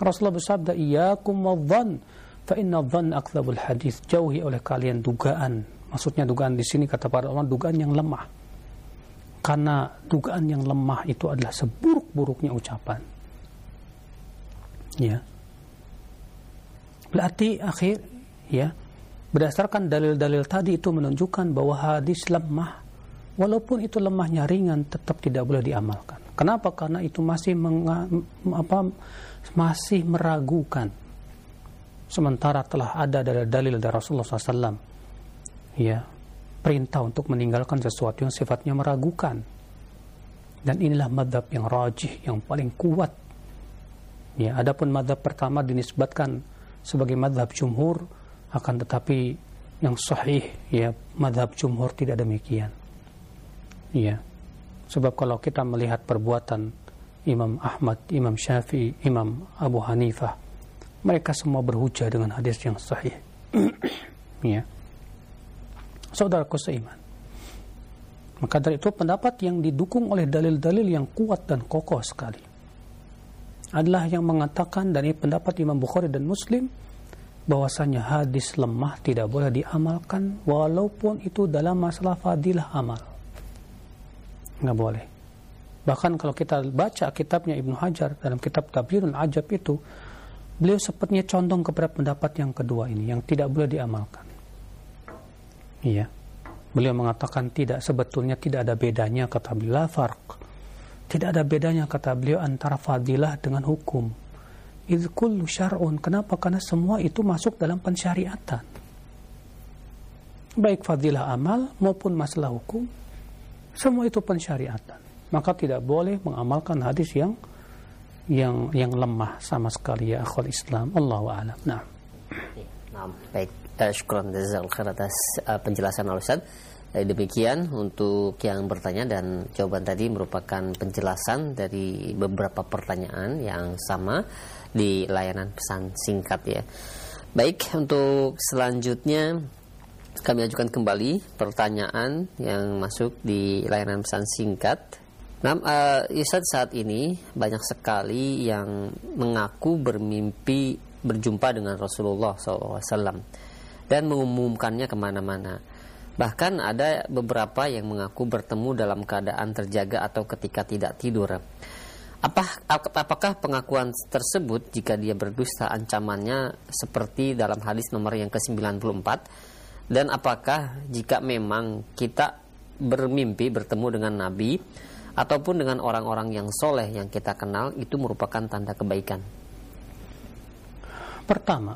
Rasulullah bersabda, "Iyyakum wadh-dhann, fa inna dhann akdzabul hadis." Jauhi oleh kalian dugaan. Maksudnya dugaan di sini kata para ulama dugaan yang lemah. Karena dugaan yang lemah itu adalah seburuk-buruknya ucapan. Ya. Berarti akhir ya, berdasarkan dalil-dalil tadi itu menunjukkan bahwa hadis lemah walaupun itu lemahnya ringan tetap tidak boleh diamalkan. Kenapa? Karena itu masih apa, masih meragukan. Sementara telah ada dari dalil dari Rasulullah SAW, ya perintah untuk meninggalkan sesuatu yang sifatnya meragukan. Dan inilah madhab yang rajih, yang paling kuat. Ya, adapun madhab pertama dinisbatkan sebagai madhab jumhur, akan tetapi yang sahih, ya madhab jumhur tidak demikian. Iya. Sebab kalau kita melihat perbuatan Imam Ahmad, Imam Syafi'i, Imam Abu Hanifah, mereka semua berhujah dengan hadis yang sahih. [clears throat] ya. Saudaraku seiman. Maka dari itu pendapat yang didukung oleh dalil-dalil yang kuat dan kokoh sekali adalah yang mengatakan dari pendapat Imam Bukhari dan Muslim bahwasanya hadis lemah tidak boleh diamalkan walaupun itu dalam masalah fadilah amal nggak boleh. Bahkan kalau kita baca kitabnya Ibnu Hajar dalam kitab Tabyinul Ajab itu, beliau sepertinya condong kepada pendapat yang kedua ini yang tidak boleh diamalkan. Iya. Beliau mengatakan tidak sebetulnya tidak ada bedanya kata beliau. Tidak ada bedanya kata beliau antara fadilah dengan hukum. Itu kullu syar'un. Kenapa? Karena semua itu masuk dalam pensyariatan. Baik fadilah amal maupun masalah hukum semua itu pensyariatan. Maka tidak boleh mengamalkan hadis yang yang yang lemah sama sekali ya akhwal Islam. Allahu a'lam. Nah. Nah, baik. Uh, syukran jazakallahu atas penjelasan Al Ustaz. Uh, demikian untuk yang bertanya dan jawaban tadi merupakan penjelasan dari beberapa pertanyaan yang sama di layanan pesan singkat ya. Baik, untuk selanjutnya kami ajukan kembali pertanyaan yang masuk di layanan pesan singkat. Nah, uh, saat ini banyak sekali yang mengaku bermimpi berjumpa dengan Rasulullah SAW dan mengumumkannya ke mana-mana. Bahkan ada beberapa yang mengaku bertemu dalam keadaan terjaga atau ketika tidak tidur. Apa, apakah pengakuan tersebut jika dia berdusta ancamannya seperti dalam hadis nomor yang ke-94 dan apakah jika memang kita bermimpi bertemu dengan Nabi ataupun dengan orang-orang yang soleh yang kita kenal itu merupakan tanda kebaikan? Pertama,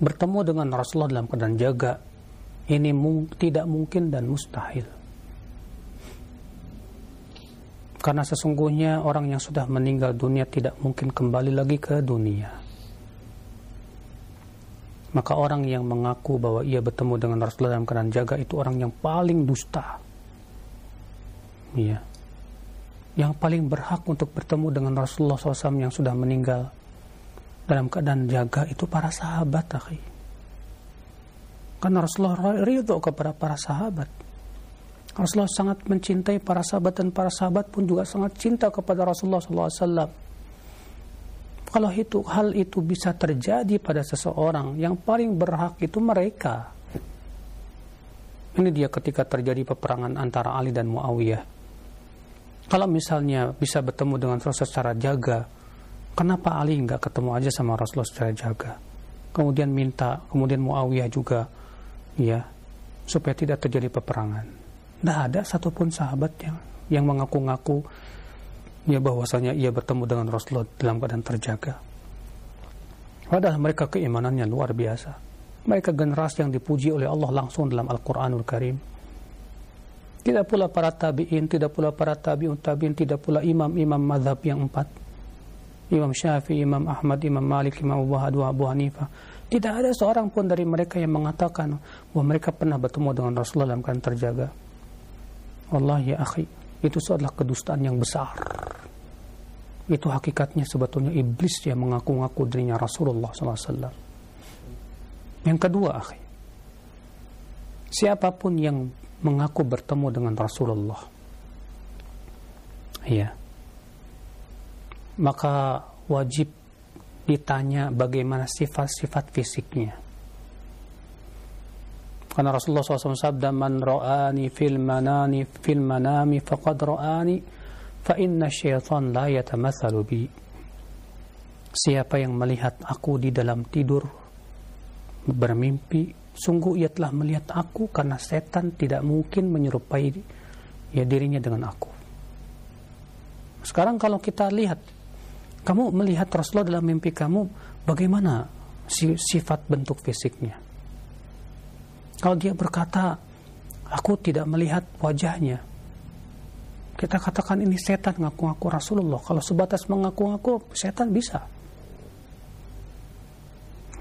bertemu dengan Rasulullah dalam keadaan jaga ini mung tidak mungkin dan mustahil. Karena sesungguhnya orang yang sudah meninggal dunia tidak mungkin kembali lagi ke dunia maka orang yang mengaku bahwa ia bertemu dengan Rasulullah dalam keadaan jaga itu orang yang paling dusta. Iya. Yang paling berhak untuk bertemu dengan Rasulullah SAW yang sudah meninggal dalam keadaan jaga itu para sahabat, akhi. Karena Rasulullah ridho kepada para sahabat. Rasulullah sangat mencintai para sahabat dan para sahabat pun juga sangat cinta kepada Rasulullah SAW. Kalau itu hal itu bisa terjadi pada seseorang, yang paling berhak itu mereka. Ini dia ketika terjadi peperangan antara Ali dan Muawiyah. Kalau misalnya bisa bertemu dengan Rasulullah secara jaga, kenapa Ali nggak ketemu aja sama Rasulullah secara jaga? Kemudian minta, kemudian Muawiyah juga, ya, supaya tidak terjadi peperangan. Tidak ada satupun sahabat yang yang mengaku-ngaku ya bahwasanya ia bertemu dengan Rasulullah dalam keadaan terjaga. Padahal mereka keimanannya luar biasa. Mereka generasi yang dipuji oleh Allah langsung dalam Al-Quranul Karim. Tidak pula para tabi'in, tidak pula para tabi'un tabi'in, tidak pula imam-imam madhab yang empat. Imam Syafi'i, Imam Ahmad, Imam Malik, Imam Abu Hadu, Abu Hanifah. Tidak ada seorang pun dari mereka yang mengatakan bahwa mereka pernah bertemu dengan Rasulullah dalam keadaan terjaga. Allah ya akhi, itu adalah kedustaan yang besar. Itu hakikatnya sebetulnya iblis yang mengaku-ngaku dirinya Rasulullah SAW. Yang kedua, akhi, siapa pun yang mengaku bertemu dengan Rasulullah, ya, maka wajib ditanya bagaimana sifat-sifat fisiknya. Karena Rasulullah SAW sabda man ra'ani fil manani fil manami faqad ra'ani fa inna syaitan la yatamatsalu bi. Siapa yang melihat aku di dalam tidur bermimpi, sungguh ia telah melihat aku karena setan tidak mungkin menyerupai ya dirinya dengan aku. Sekarang kalau kita lihat kamu melihat Rasulullah dalam mimpi kamu bagaimana sifat bentuk fisiknya? Kalau dia berkata, aku tidak melihat wajahnya. Kita katakan ini setan ngaku-ngaku Rasulullah. Kalau sebatas mengaku-ngaku, setan bisa.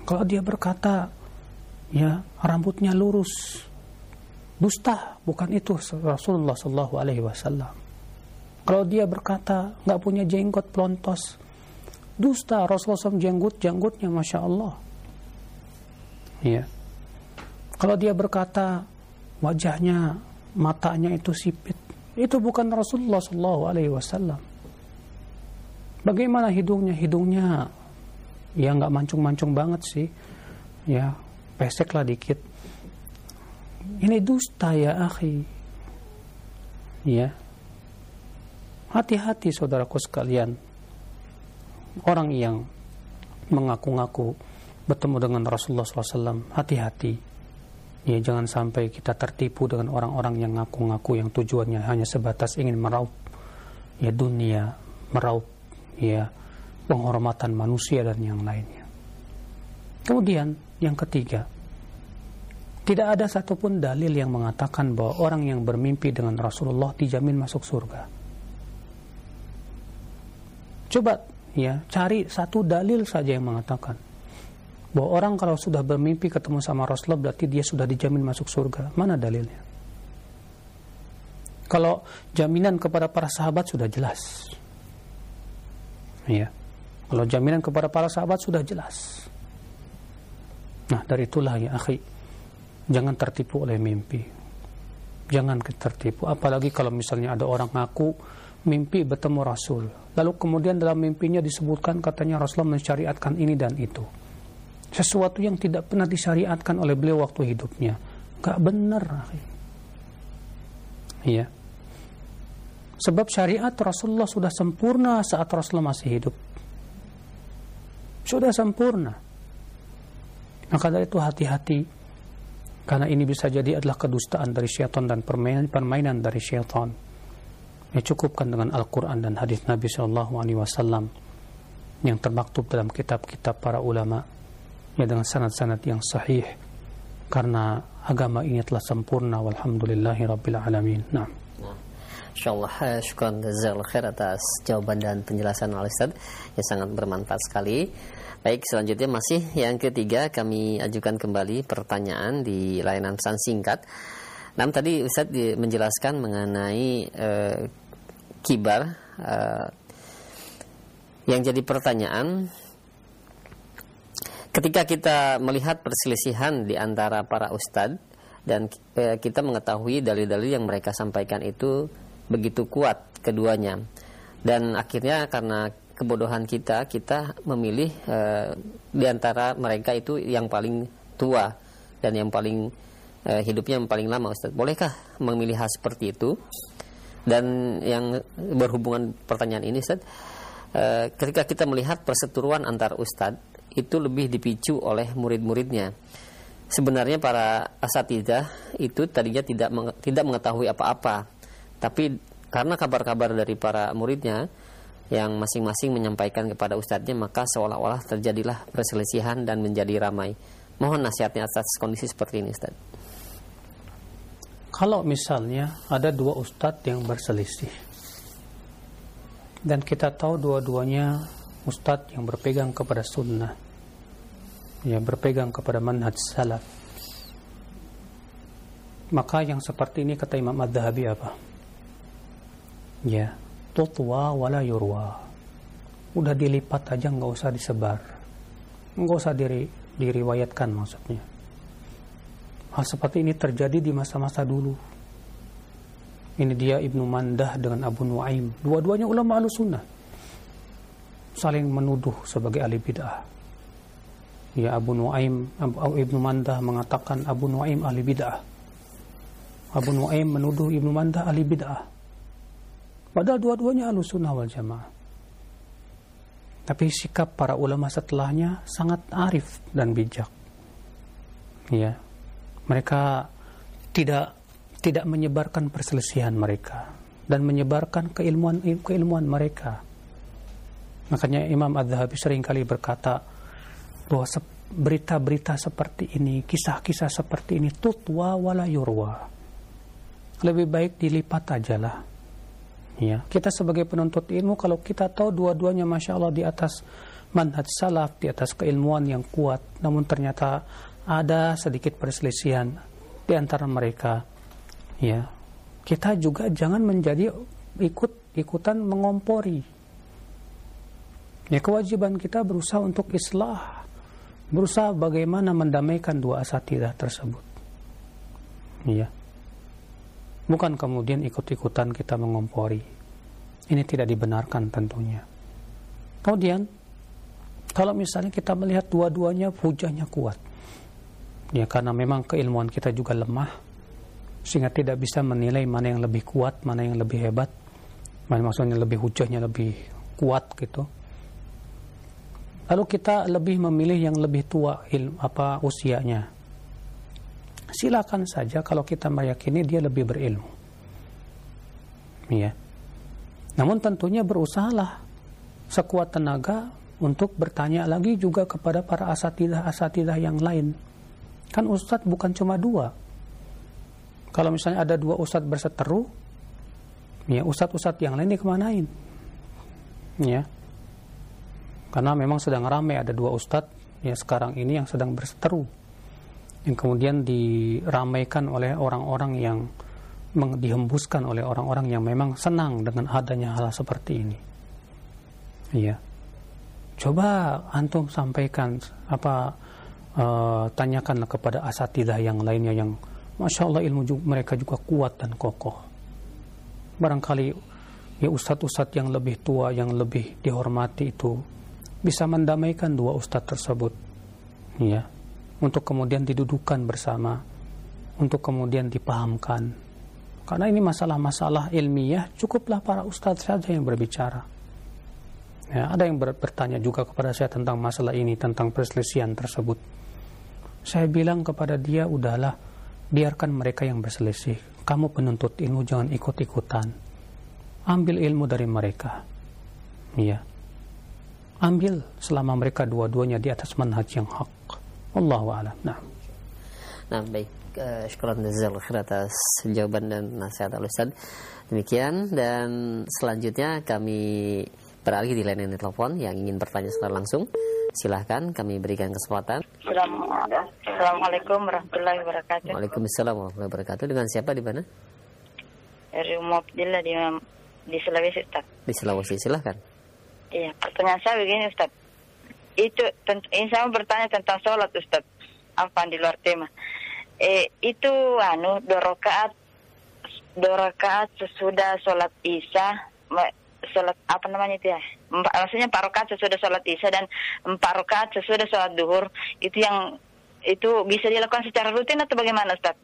Kalau dia berkata, ya rambutnya lurus, dusta, bukan itu Rasulullah Shallallahu Alaihi Wasallam. Kalau dia berkata nggak punya jenggot pelontos, dusta Rasulullah SAW jenggot jenggotnya masya Allah. Ya. Kalau dia berkata wajahnya, matanya itu sipit, itu bukan Rasulullah Shallallahu Alaihi Wasallam. Bagaimana hidungnya? Hidungnya ya nggak mancung-mancung banget sih, ya pesek lah dikit. Ini dusta ya akhi. Ya. Hati-hati saudaraku sekalian. Orang yang mengaku-ngaku bertemu dengan Rasulullah SAW, hati-hati Ya jangan sampai kita tertipu dengan orang-orang yang ngaku-ngaku yang tujuannya hanya sebatas ingin meraup ya dunia, meraup ya penghormatan manusia dan yang lainnya. Kemudian yang ketiga, tidak ada satupun dalil yang mengatakan bahwa orang yang bermimpi dengan Rasulullah dijamin masuk surga. Coba ya cari satu dalil saja yang mengatakan bahwa orang kalau sudah bermimpi ketemu sama Rasulullah berarti dia sudah dijamin masuk surga. Mana dalilnya? Kalau jaminan kepada para sahabat sudah jelas. Ya. Kalau jaminan kepada para sahabat sudah jelas. Nah, dari itulah ya, akhi, jangan tertipu oleh mimpi. Jangan tertipu, apalagi kalau misalnya ada orang ngaku mimpi bertemu Rasul. Lalu kemudian dalam mimpinya disebutkan katanya Rasulullah mensyariatkan ini dan itu sesuatu yang tidak pernah disyariatkan oleh beliau waktu hidupnya. Gak benar. Iya. Sebab syariat Rasulullah sudah sempurna saat Rasulullah masih hidup. Sudah sempurna. Maka dari itu hati-hati. Karena ini bisa jadi adalah kedustaan dari syaitan dan permainan, permainan dari syaitan. Ya cukupkan dengan Al-Quran dan hadis Nabi SAW yang termaktub dalam kitab-kitab para ulama ya dengan sanad-sanad yang sahih karena agama ini telah sempurna walhamdulillahi rabbil alamin. Nah. InsyaAllah eh, syukran jazal khair atas jawaban dan penjelasan al Ustaz yang sangat bermanfaat sekali. Baik, selanjutnya masih yang ketiga kami ajukan kembali pertanyaan di layanan pesan singkat. Nah, tadi Ustaz menjelaskan mengenai uh, kibar uh, yang jadi pertanyaan ketika kita melihat perselisihan di antara para ustadz dan eh, kita mengetahui dalil-dalil yang mereka sampaikan itu begitu kuat keduanya. Dan akhirnya karena kebodohan kita kita memilih eh, di antara mereka itu yang paling tua dan yang paling eh, hidupnya yang paling lama Ustaz bolehkah memilih hal seperti itu? Dan yang berhubungan pertanyaan ini Ustaz eh, ketika kita melihat perseteruan antar Ustadz itu lebih dipicu oleh murid-muridnya. Sebenarnya para asatidah itu tadinya tidak tidak mengetahui apa-apa. Tapi karena kabar-kabar dari para muridnya yang masing-masing menyampaikan kepada ustadznya maka seolah-olah terjadilah perselisihan dan menjadi ramai. Mohon nasihatnya atas kondisi seperti ini Ustaz kalau misalnya ada dua ustadz yang berselisih dan kita tahu dua-duanya ustadz yang berpegang kepada sunnah ya berpegang kepada manhaj salaf. Maka yang seperti ini kata Imam Ad-Dhahabi apa? Ya tutwa wala yurwa. Udah dilipat aja nggak usah disebar. Nggak usah diri, diriwayatkan maksudnya. Hal seperti ini terjadi di masa-masa dulu. Ini dia Ibnu Mandah dengan Abu Nuaim. Dua-duanya ulama al-sunnah saling menuduh sebagai ahli bid'ah ya Abu Nuaim Abu Ibnu Mandah mengatakan Abu Nuaim ahli bid'ah. Abu Nuaim menuduh Ibnu Mandah ahli bid'ah. Padahal dua-duanya ahlu sunnah wal jamaah. Tapi sikap para ulama setelahnya sangat arif dan bijak. Ya. Mereka tidak tidak menyebarkan perselisihan mereka dan menyebarkan keilmuan keilmuan mereka. Makanya Imam Az-Zahabi sering kali berkata bahwa berita-berita seperti ini, kisah-kisah seperti ini tutwa wala yurwa. Lebih baik dilipat aja lah. Ya, kita sebagai penuntut ilmu kalau kita tahu dua-duanya masya Allah di atas manhaj salaf, di atas keilmuan yang kuat, namun ternyata ada sedikit perselisihan di antara mereka. Ya, kita juga jangan menjadi ikut-ikutan mengompori. Ya kewajiban kita berusaha untuk islah berusaha bagaimana mendamaikan dua asatidah tersebut. Iya. Bukan kemudian ikut-ikutan kita mengompori. Ini tidak dibenarkan tentunya. Kemudian, kalau misalnya kita melihat dua-duanya hujahnya kuat. Ya, karena memang keilmuan kita juga lemah, sehingga tidak bisa menilai mana yang lebih kuat, mana yang lebih hebat, maksudnya lebih hujahnya lebih kuat gitu lalu kita lebih memilih yang lebih tua ilmu apa usianya. Silakan saja kalau kita meyakini dia lebih berilmu. Ya namun tentunya berusahalah sekuat tenaga untuk bertanya lagi juga kepada para asatidah-asatidah yang lain. Kan ustadz bukan cuma dua. Kalau misalnya ada dua ustadz berseteru ya ustadz-ustadz yang lain dikemanain? Ya karena memang sedang ramai ada dua ustadz ya sekarang ini yang sedang berseteru yang kemudian diramaikan oleh orang-orang yang dihembuskan oleh orang-orang yang memang senang dengan adanya hal seperti ini. Iya. Coba antum sampaikan apa uh, tanyakanlah kepada asatidah yang lainnya yang masya Allah ilmu juga, mereka juga kuat dan kokoh. Barangkali ya ustadz-ustadz yang lebih tua yang lebih dihormati itu bisa mendamaikan dua ustadz tersebut. Ya untuk kemudian didudukan bersama. Untuk kemudian dipahamkan. Karena ini masalah-masalah ilmiah cukuplah para ustadz saja yang berbicara. Ya ada yang bertanya juga kepada saya tentang masalah ini tentang perselisihan tersebut. Saya bilang kepada dia udahlah biarkan mereka yang berselisih. Kamu penuntut ilmu jangan ikut-ikutan. Ambil ilmu dari mereka. Ya ambil selama mereka dua-duanya di atas manhaj yang hak. Wallahu a'lam. Nah. Nah, baik. Uh, syukuran jazakallahu atas jawaban dan nasihat al Ustaz. Demikian dan selanjutnya kami beralih di layanan telepon yang ingin bertanya secara langsung. Silahkan kami berikan kesempatan. Assalamualaikum warahmatullahi wabarakatuh. Waalaikumsalam warahmatullahi wabarakatuh. Dengan siapa di mana? Dari Umar Abdillah di, di Sulawesi, Ustaz. Di Sulawesi, silahkan. Iya, pertanyaan saya begini Ustaz. Itu ini saya bertanya tentang sholat Ustaz. Apa di luar tema. eh itu anu dua rakaat dua rakaat sesudah sholat isya sholat apa namanya itu ya empat, maksudnya empat rakaat sesudah sholat isya dan empat rakaat sesudah sholat duhur itu yang itu bisa dilakukan secara rutin atau bagaimana Ustaz?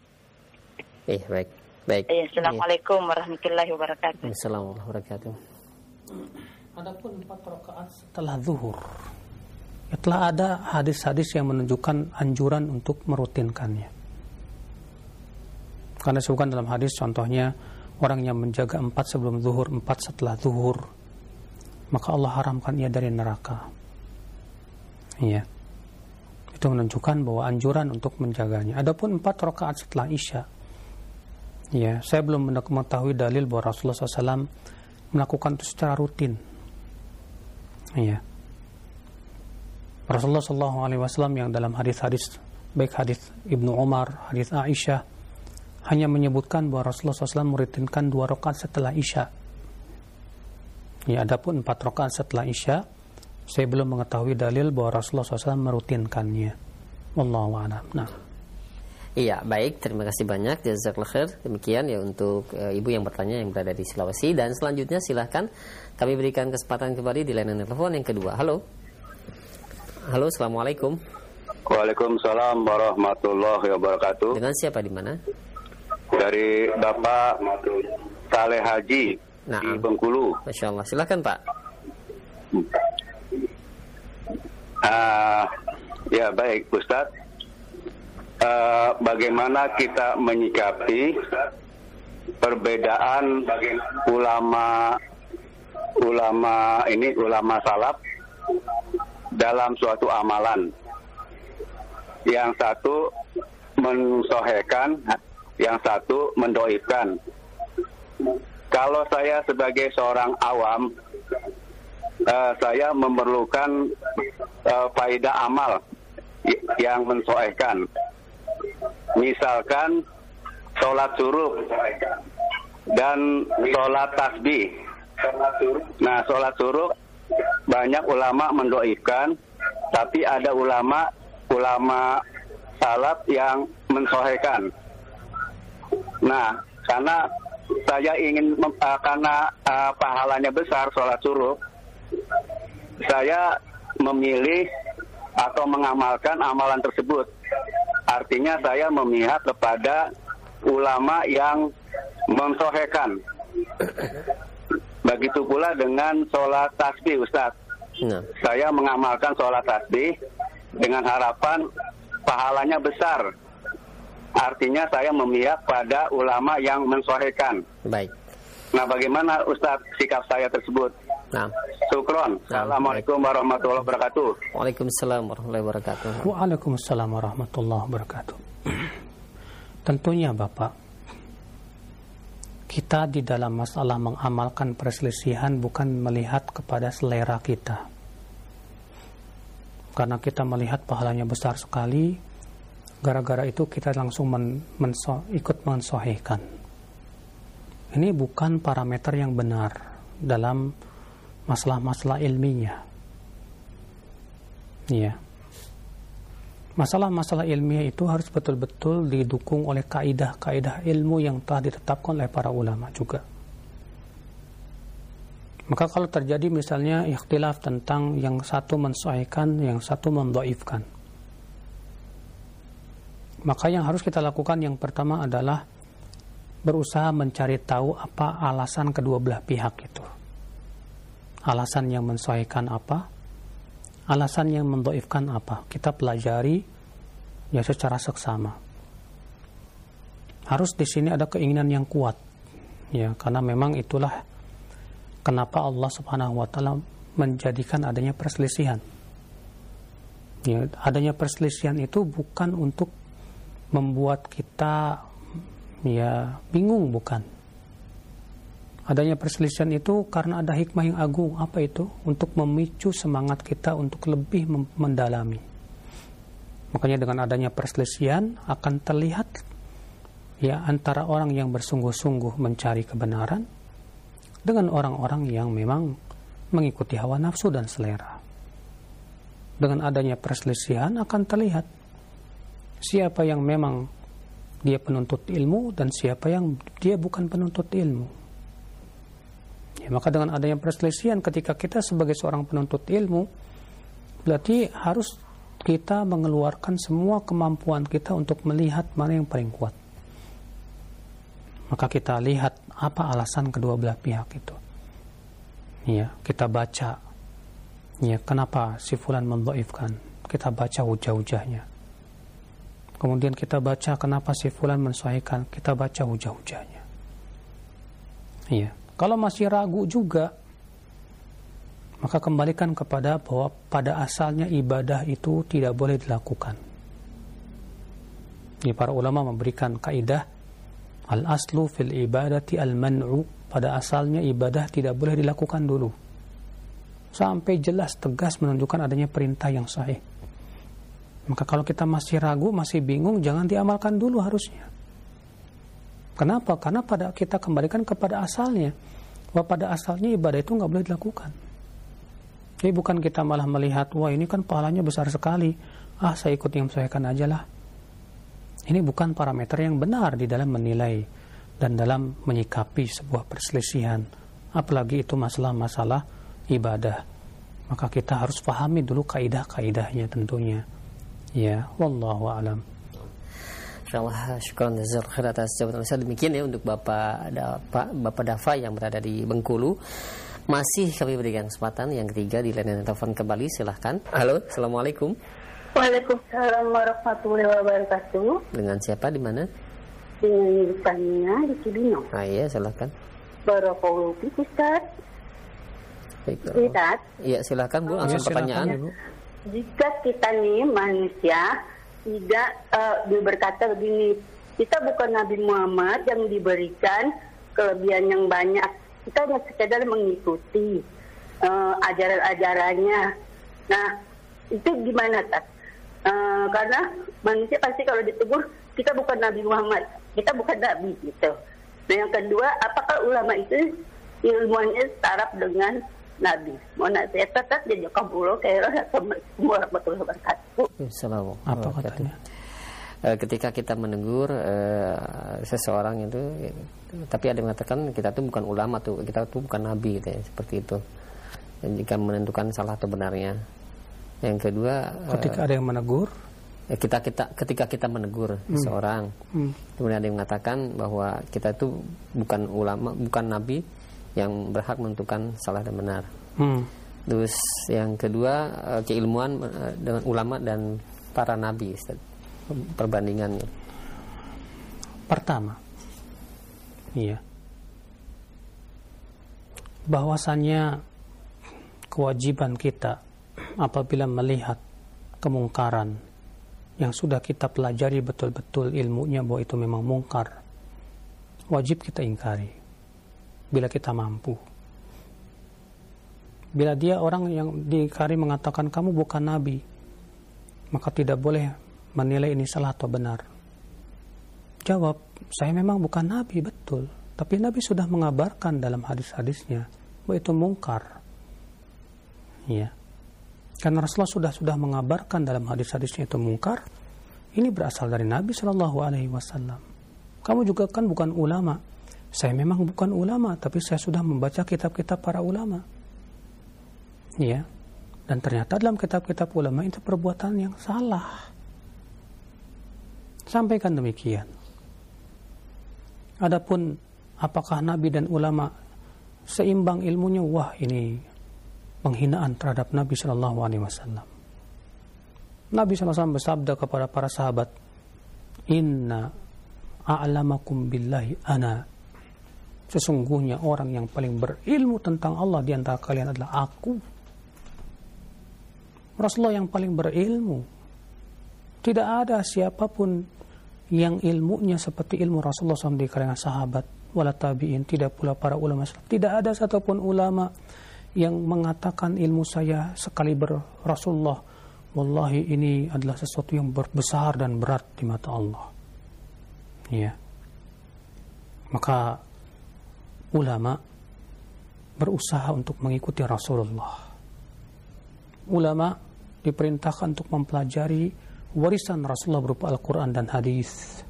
Iya, baik. Baik. Eh, Assalamualaikum warahmatullahi wabarakatuh. Assalamualaikum warahmatullahi wabarakatuh. Adapun empat rakaat setelah zuhur, ya telah ada hadis-hadis yang menunjukkan anjuran untuk merutinkannya. Karena disebutkan dalam hadis contohnya orang yang menjaga empat sebelum zuhur, empat setelah zuhur, maka Allah haramkan ia dari neraka. Iya. Itu menunjukkan bahwa anjuran untuk menjaganya. Adapun empat rakaat setelah isya, ya saya belum mengetahui dalil bahwa Rasulullah SAW melakukan itu secara rutin. Iya. Rasulullah Shallallahu Alaihi Wasallam yang dalam hadis-hadis baik hadis Ibnu Umar, hadis Aisyah hanya menyebutkan bahwa Rasulullah SAW merutinkan dua rakaat setelah isya. Ya, adapun empat rakaat setelah isya, saya belum mengetahui dalil bahwa Rasulullah SAW merutinkannya. Wallahu a'lam. Nah, Iya, baik. Terima kasih banyak. Jazakallah khair. Demikian ya untuk e, ibu yang bertanya yang berada di Sulawesi. Dan selanjutnya silahkan kami berikan kesempatan kembali di layanan telepon yang kedua. Halo. Halo, Assalamualaikum. Waalaikumsalam warahmatullahi wabarakatuh. Dengan siapa di mana? Dari Bapak Saleh Haji di Naam. Bengkulu. Masya Allah. Silahkan Pak. Ah, ya baik Ustadz. Eh, bagaimana kita menyikapi perbedaan ulama ulama ini ulama salaf dalam suatu amalan. Yang satu mensohekan, yang satu mendoibkan. Kalau saya sebagai seorang awam, eh, saya memerlukan eh, faedah amal yang mensoehkan. Misalkan sholat suruh dan sholat tasbih. Nah, sholat suruh banyak ulama mendoibkan, tapi ada ulama ulama salaf yang mensohekan. Nah, karena saya ingin eh, karena eh, pahalanya besar sholat suruh, saya memilih atau mengamalkan amalan tersebut. Artinya saya memihak kepada ulama yang mensohekan. Begitu pula dengan sholat tasbih, Ustadz. Nah, Saya mengamalkan sholat tasbih dengan harapan pahalanya besar. Artinya saya memihak pada ulama yang mensohekan. baik. Nah, bagaimana Ustadz sikap saya tersebut? Nah, Sukron. Assalamualaikum warahmatullahi wabarakatuh. Waalaikumsalam warahmatullahi wabarakatuh. Waalaikumsalam warahmatullahi wabarakatuh. [clears throat] Tentunya Bapak, kita di dalam masalah mengamalkan perselisihan bukan melihat kepada selera kita. Karena kita melihat pahalanya besar sekali, gara-gara itu kita langsung men, menso- ikut mensohhikan. Ini bukan parameter yang benar dalam masalah-masalah ilmiah. Iya. Masalah-masalah ilmiah itu harus betul-betul didukung oleh kaidah-kaidah ilmu yang telah ditetapkan oleh para ulama juga. Maka kalau terjadi misalnya ikhtilaf tentang yang satu mensuaikan, yang satu mendoifkan. Maka yang harus kita lakukan yang pertama adalah berusaha mencari tahu apa alasan kedua belah pihak itu. Alasan yang mensuaikan apa, alasan yang mendoifkan apa. Kita pelajari ya secara seksama. Harus di sini ada keinginan yang kuat, ya karena memang itulah kenapa Allah Subhanahu Wa Taala menjadikan adanya perselisihan. Ya, adanya perselisihan itu bukan untuk membuat kita ya bingung bukan. Adanya perselisihan itu karena ada hikmah yang agung. Apa itu? Untuk memicu semangat kita untuk lebih mendalami. Makanya dengan adanya perselisihan akan terlihat ya antara orang yang bersungguh-sungguh mencari kebenaran dengan orang-orang yang memang mengikuti hawa nafsu dan selera. Dengan adanya perselisihan akan terlihat siapa yang memang dia penuntut ilmu dan siapa yang dia bukan penuntut ilmu. Ya, maka dengan adanya perselisihan ketika kita sebagai seorang penuntut ilmu berarti harus kita mengeluarkan semua kemampuan kita untuk melihat mana yang paling kuat. Maka kita lihat apa alasan kedua belah pihak itu. Ya, kita baca. Ya, kenapa si fulan mendhaifkan? Kita baca hujah-hujahnya. Kemudian kita baca kenapa si fulan mensahihkan, kita baca hujah-hujahnya. Iya. Kalau masih ragu juga, maka kembalikan kepada bahwa pada asalnya ibadah itu tidak boleh dilakukan. Ini para ulama memberikan kaidah al-aslu fil ibadati al-man'u pada asalnya ibadah tidak boleh dilakukan dulu sampai jelas tegas menunjukkan adanya perintah yang sahih. Maka kalau kita masih ragu, masih bingung, jangan diamalkan dulu harusnya. Kenapa? Karena pada kita kembalikan kepada asalnya. Bahwa pada asalnya ibadah itu nggak boleh dilakukan. Jadi bukan kita malah melihat, wah ini kan pahalanya besar sekali. Ah, saya ikut yang saya aja lah. Ini bukan parameter yang benar di dalam menilai dan dalam menyikapi sebuah perselisihan. Apalagi itu masalah-masalah ibadah. Maka kita harus pahami dulu kaidah-kaidahnya tentunya Ya, wallahu alam. Insyaallah syukran jazil khair atas jawaban Ustaz. Demikian ya untuk Bapak Bapak Bapak Dafa yang berada di Bengkulu. Masih kami berikan kesempatan yang ketiga di layanan telepon kembali silahkan. Halo, assalamualaikum. Waalaikumsalam warahmatullahi wabarakatuh. Dengan siapa di mana? Dengan Tania di Cibinong. Ah iya, silahkan. Barakallahu Ustaz. Baik. Ustaz. Iya, silahkan Bu, langsung ya, pertanyaan. Ya, jika kita nih manusia tidak uh, berkata begini, kita bukan Nabi Muhammad yang diberikan kelebihan yang banyak. Kita hanya sekedar mengikuti uh, ajaran-ajarannya. Nah, itu gimana tak? Uh, karena manusia pasti kalau ditegur kita bukan Nabi Muhammad, kita bukan Nabi gitu. Nah yang kedua, apakah ulama itu ilmuannya setara dengan Nabi. Mau nasihat tetap jadi kayak Assalamualaikum warahmatullahi wabarakatuh. Assalamualaikum. Apa katanya? Eh, ketika kita menegur uh, seseorang itu, tapi ada yang mengatakan kita tuh bukan ulama tuh, kita tuh bukan nabi, gitu ya, seperti itu. Dan jika menentukan salah atau benarnya. Yang kedua, ketika uh, ada yang menegur, ya kita kita ketika kita menegur hmm. seseorang, hmm. kemudian ada yang mengatakan bahwa kita itu bukan ulama, bukan nabi, yang berhak menentukan salah dan benar. Hmm. Terus yang kedua eh, keilmuan eh, dengan ulama dan para nabi, perbandingannya. Pertama, iya, bahwasannya kewajiban kita apabila melihat kemungkaran yang sudah kita pelajari betul-betul ilmunya bahwa itu memang mungkar, wajib kita ingkari bila kita mampu. Bila dia orang yang dikari mengatakan kamu bukan nabi, maka tidak boleh menilai ini salah atau benar. Jawab, saya memang bukan nabi, betul. Tapi nabi sudah mengabarkan dalam hadis-hadisnya bahwa itu mungkar. Ya. Karena Rasulullah sudah sudah mengabarkan dalam hadis-hadisnya itu mungkar, ini berasal dari Nabi Shallallahu Alaihi Wasallam. Kamu juga kan bukan ulama, saya memang bukan ulama, tapi saya sudah membaca kitab-kitab para ulama. Ya. Dan ternyata dalam kitab-kitab ulama itu perbuatan yang salah. Sampaikan demikian. Adapun apakah nabi dan ulama seimbang ilmunya? Wah, ini penghinaan terhadap Nabi Shallallahu alaihi wasallam. Nabi SAW bersabda kepada para sahabat, Inna a'lamakum billahi ana Sesungguhnya orang yang paling berilmu tentang Allah di antara kalian adalah aku. Rasulullah yang paling berilmu. Tidak ada siapa pun yang ilmunya seperti ilmu Rasulullah SAW di kalangan sahabat, wala tabi'in, tidak pula para ulama. Tidak ada satupun ulama yang mengatakan ilmu saya sekali ber Rasulullah. Wallahi ini adalah sesuatu yang besar dan berat di mata Allah. Ya. Maka ulama berusaha untuk mengikuti Rasulullah. Ulama diperintahkan untuk mempelajari warisan Rasulullah berupa Al-Quran dan hadis.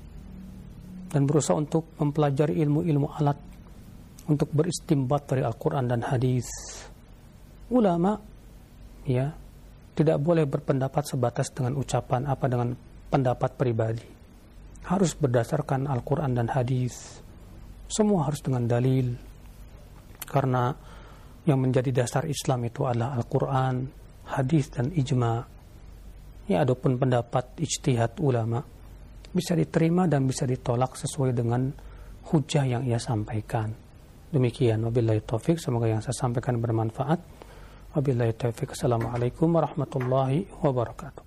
dan berusaha untuk mempelajari ilmu-ilmu alat untuk beristimbat dari Al-Quran dan hadis. Ulama, ya, tidak boleh berpendapat sebatas dengan ucapan apa dengan pendapat pribadi. Harus berdasarkan Al-Quran dan hadis. Semua harus dengan dalil. Karena yang menjadi dasar Islam itu adalah Al-Quran, hadis dan ijma. Ya, adapun pendapat ijtihad ulama bisa diterima dan bisa ditolak sesuai dengan hujah yang ia sampaikan. Demikian wabillahi taufik semoga yang saya sampaikan bermanfaat. Wabillahi taufik. Assalamualaikum warahmatullahi wabarakatuh.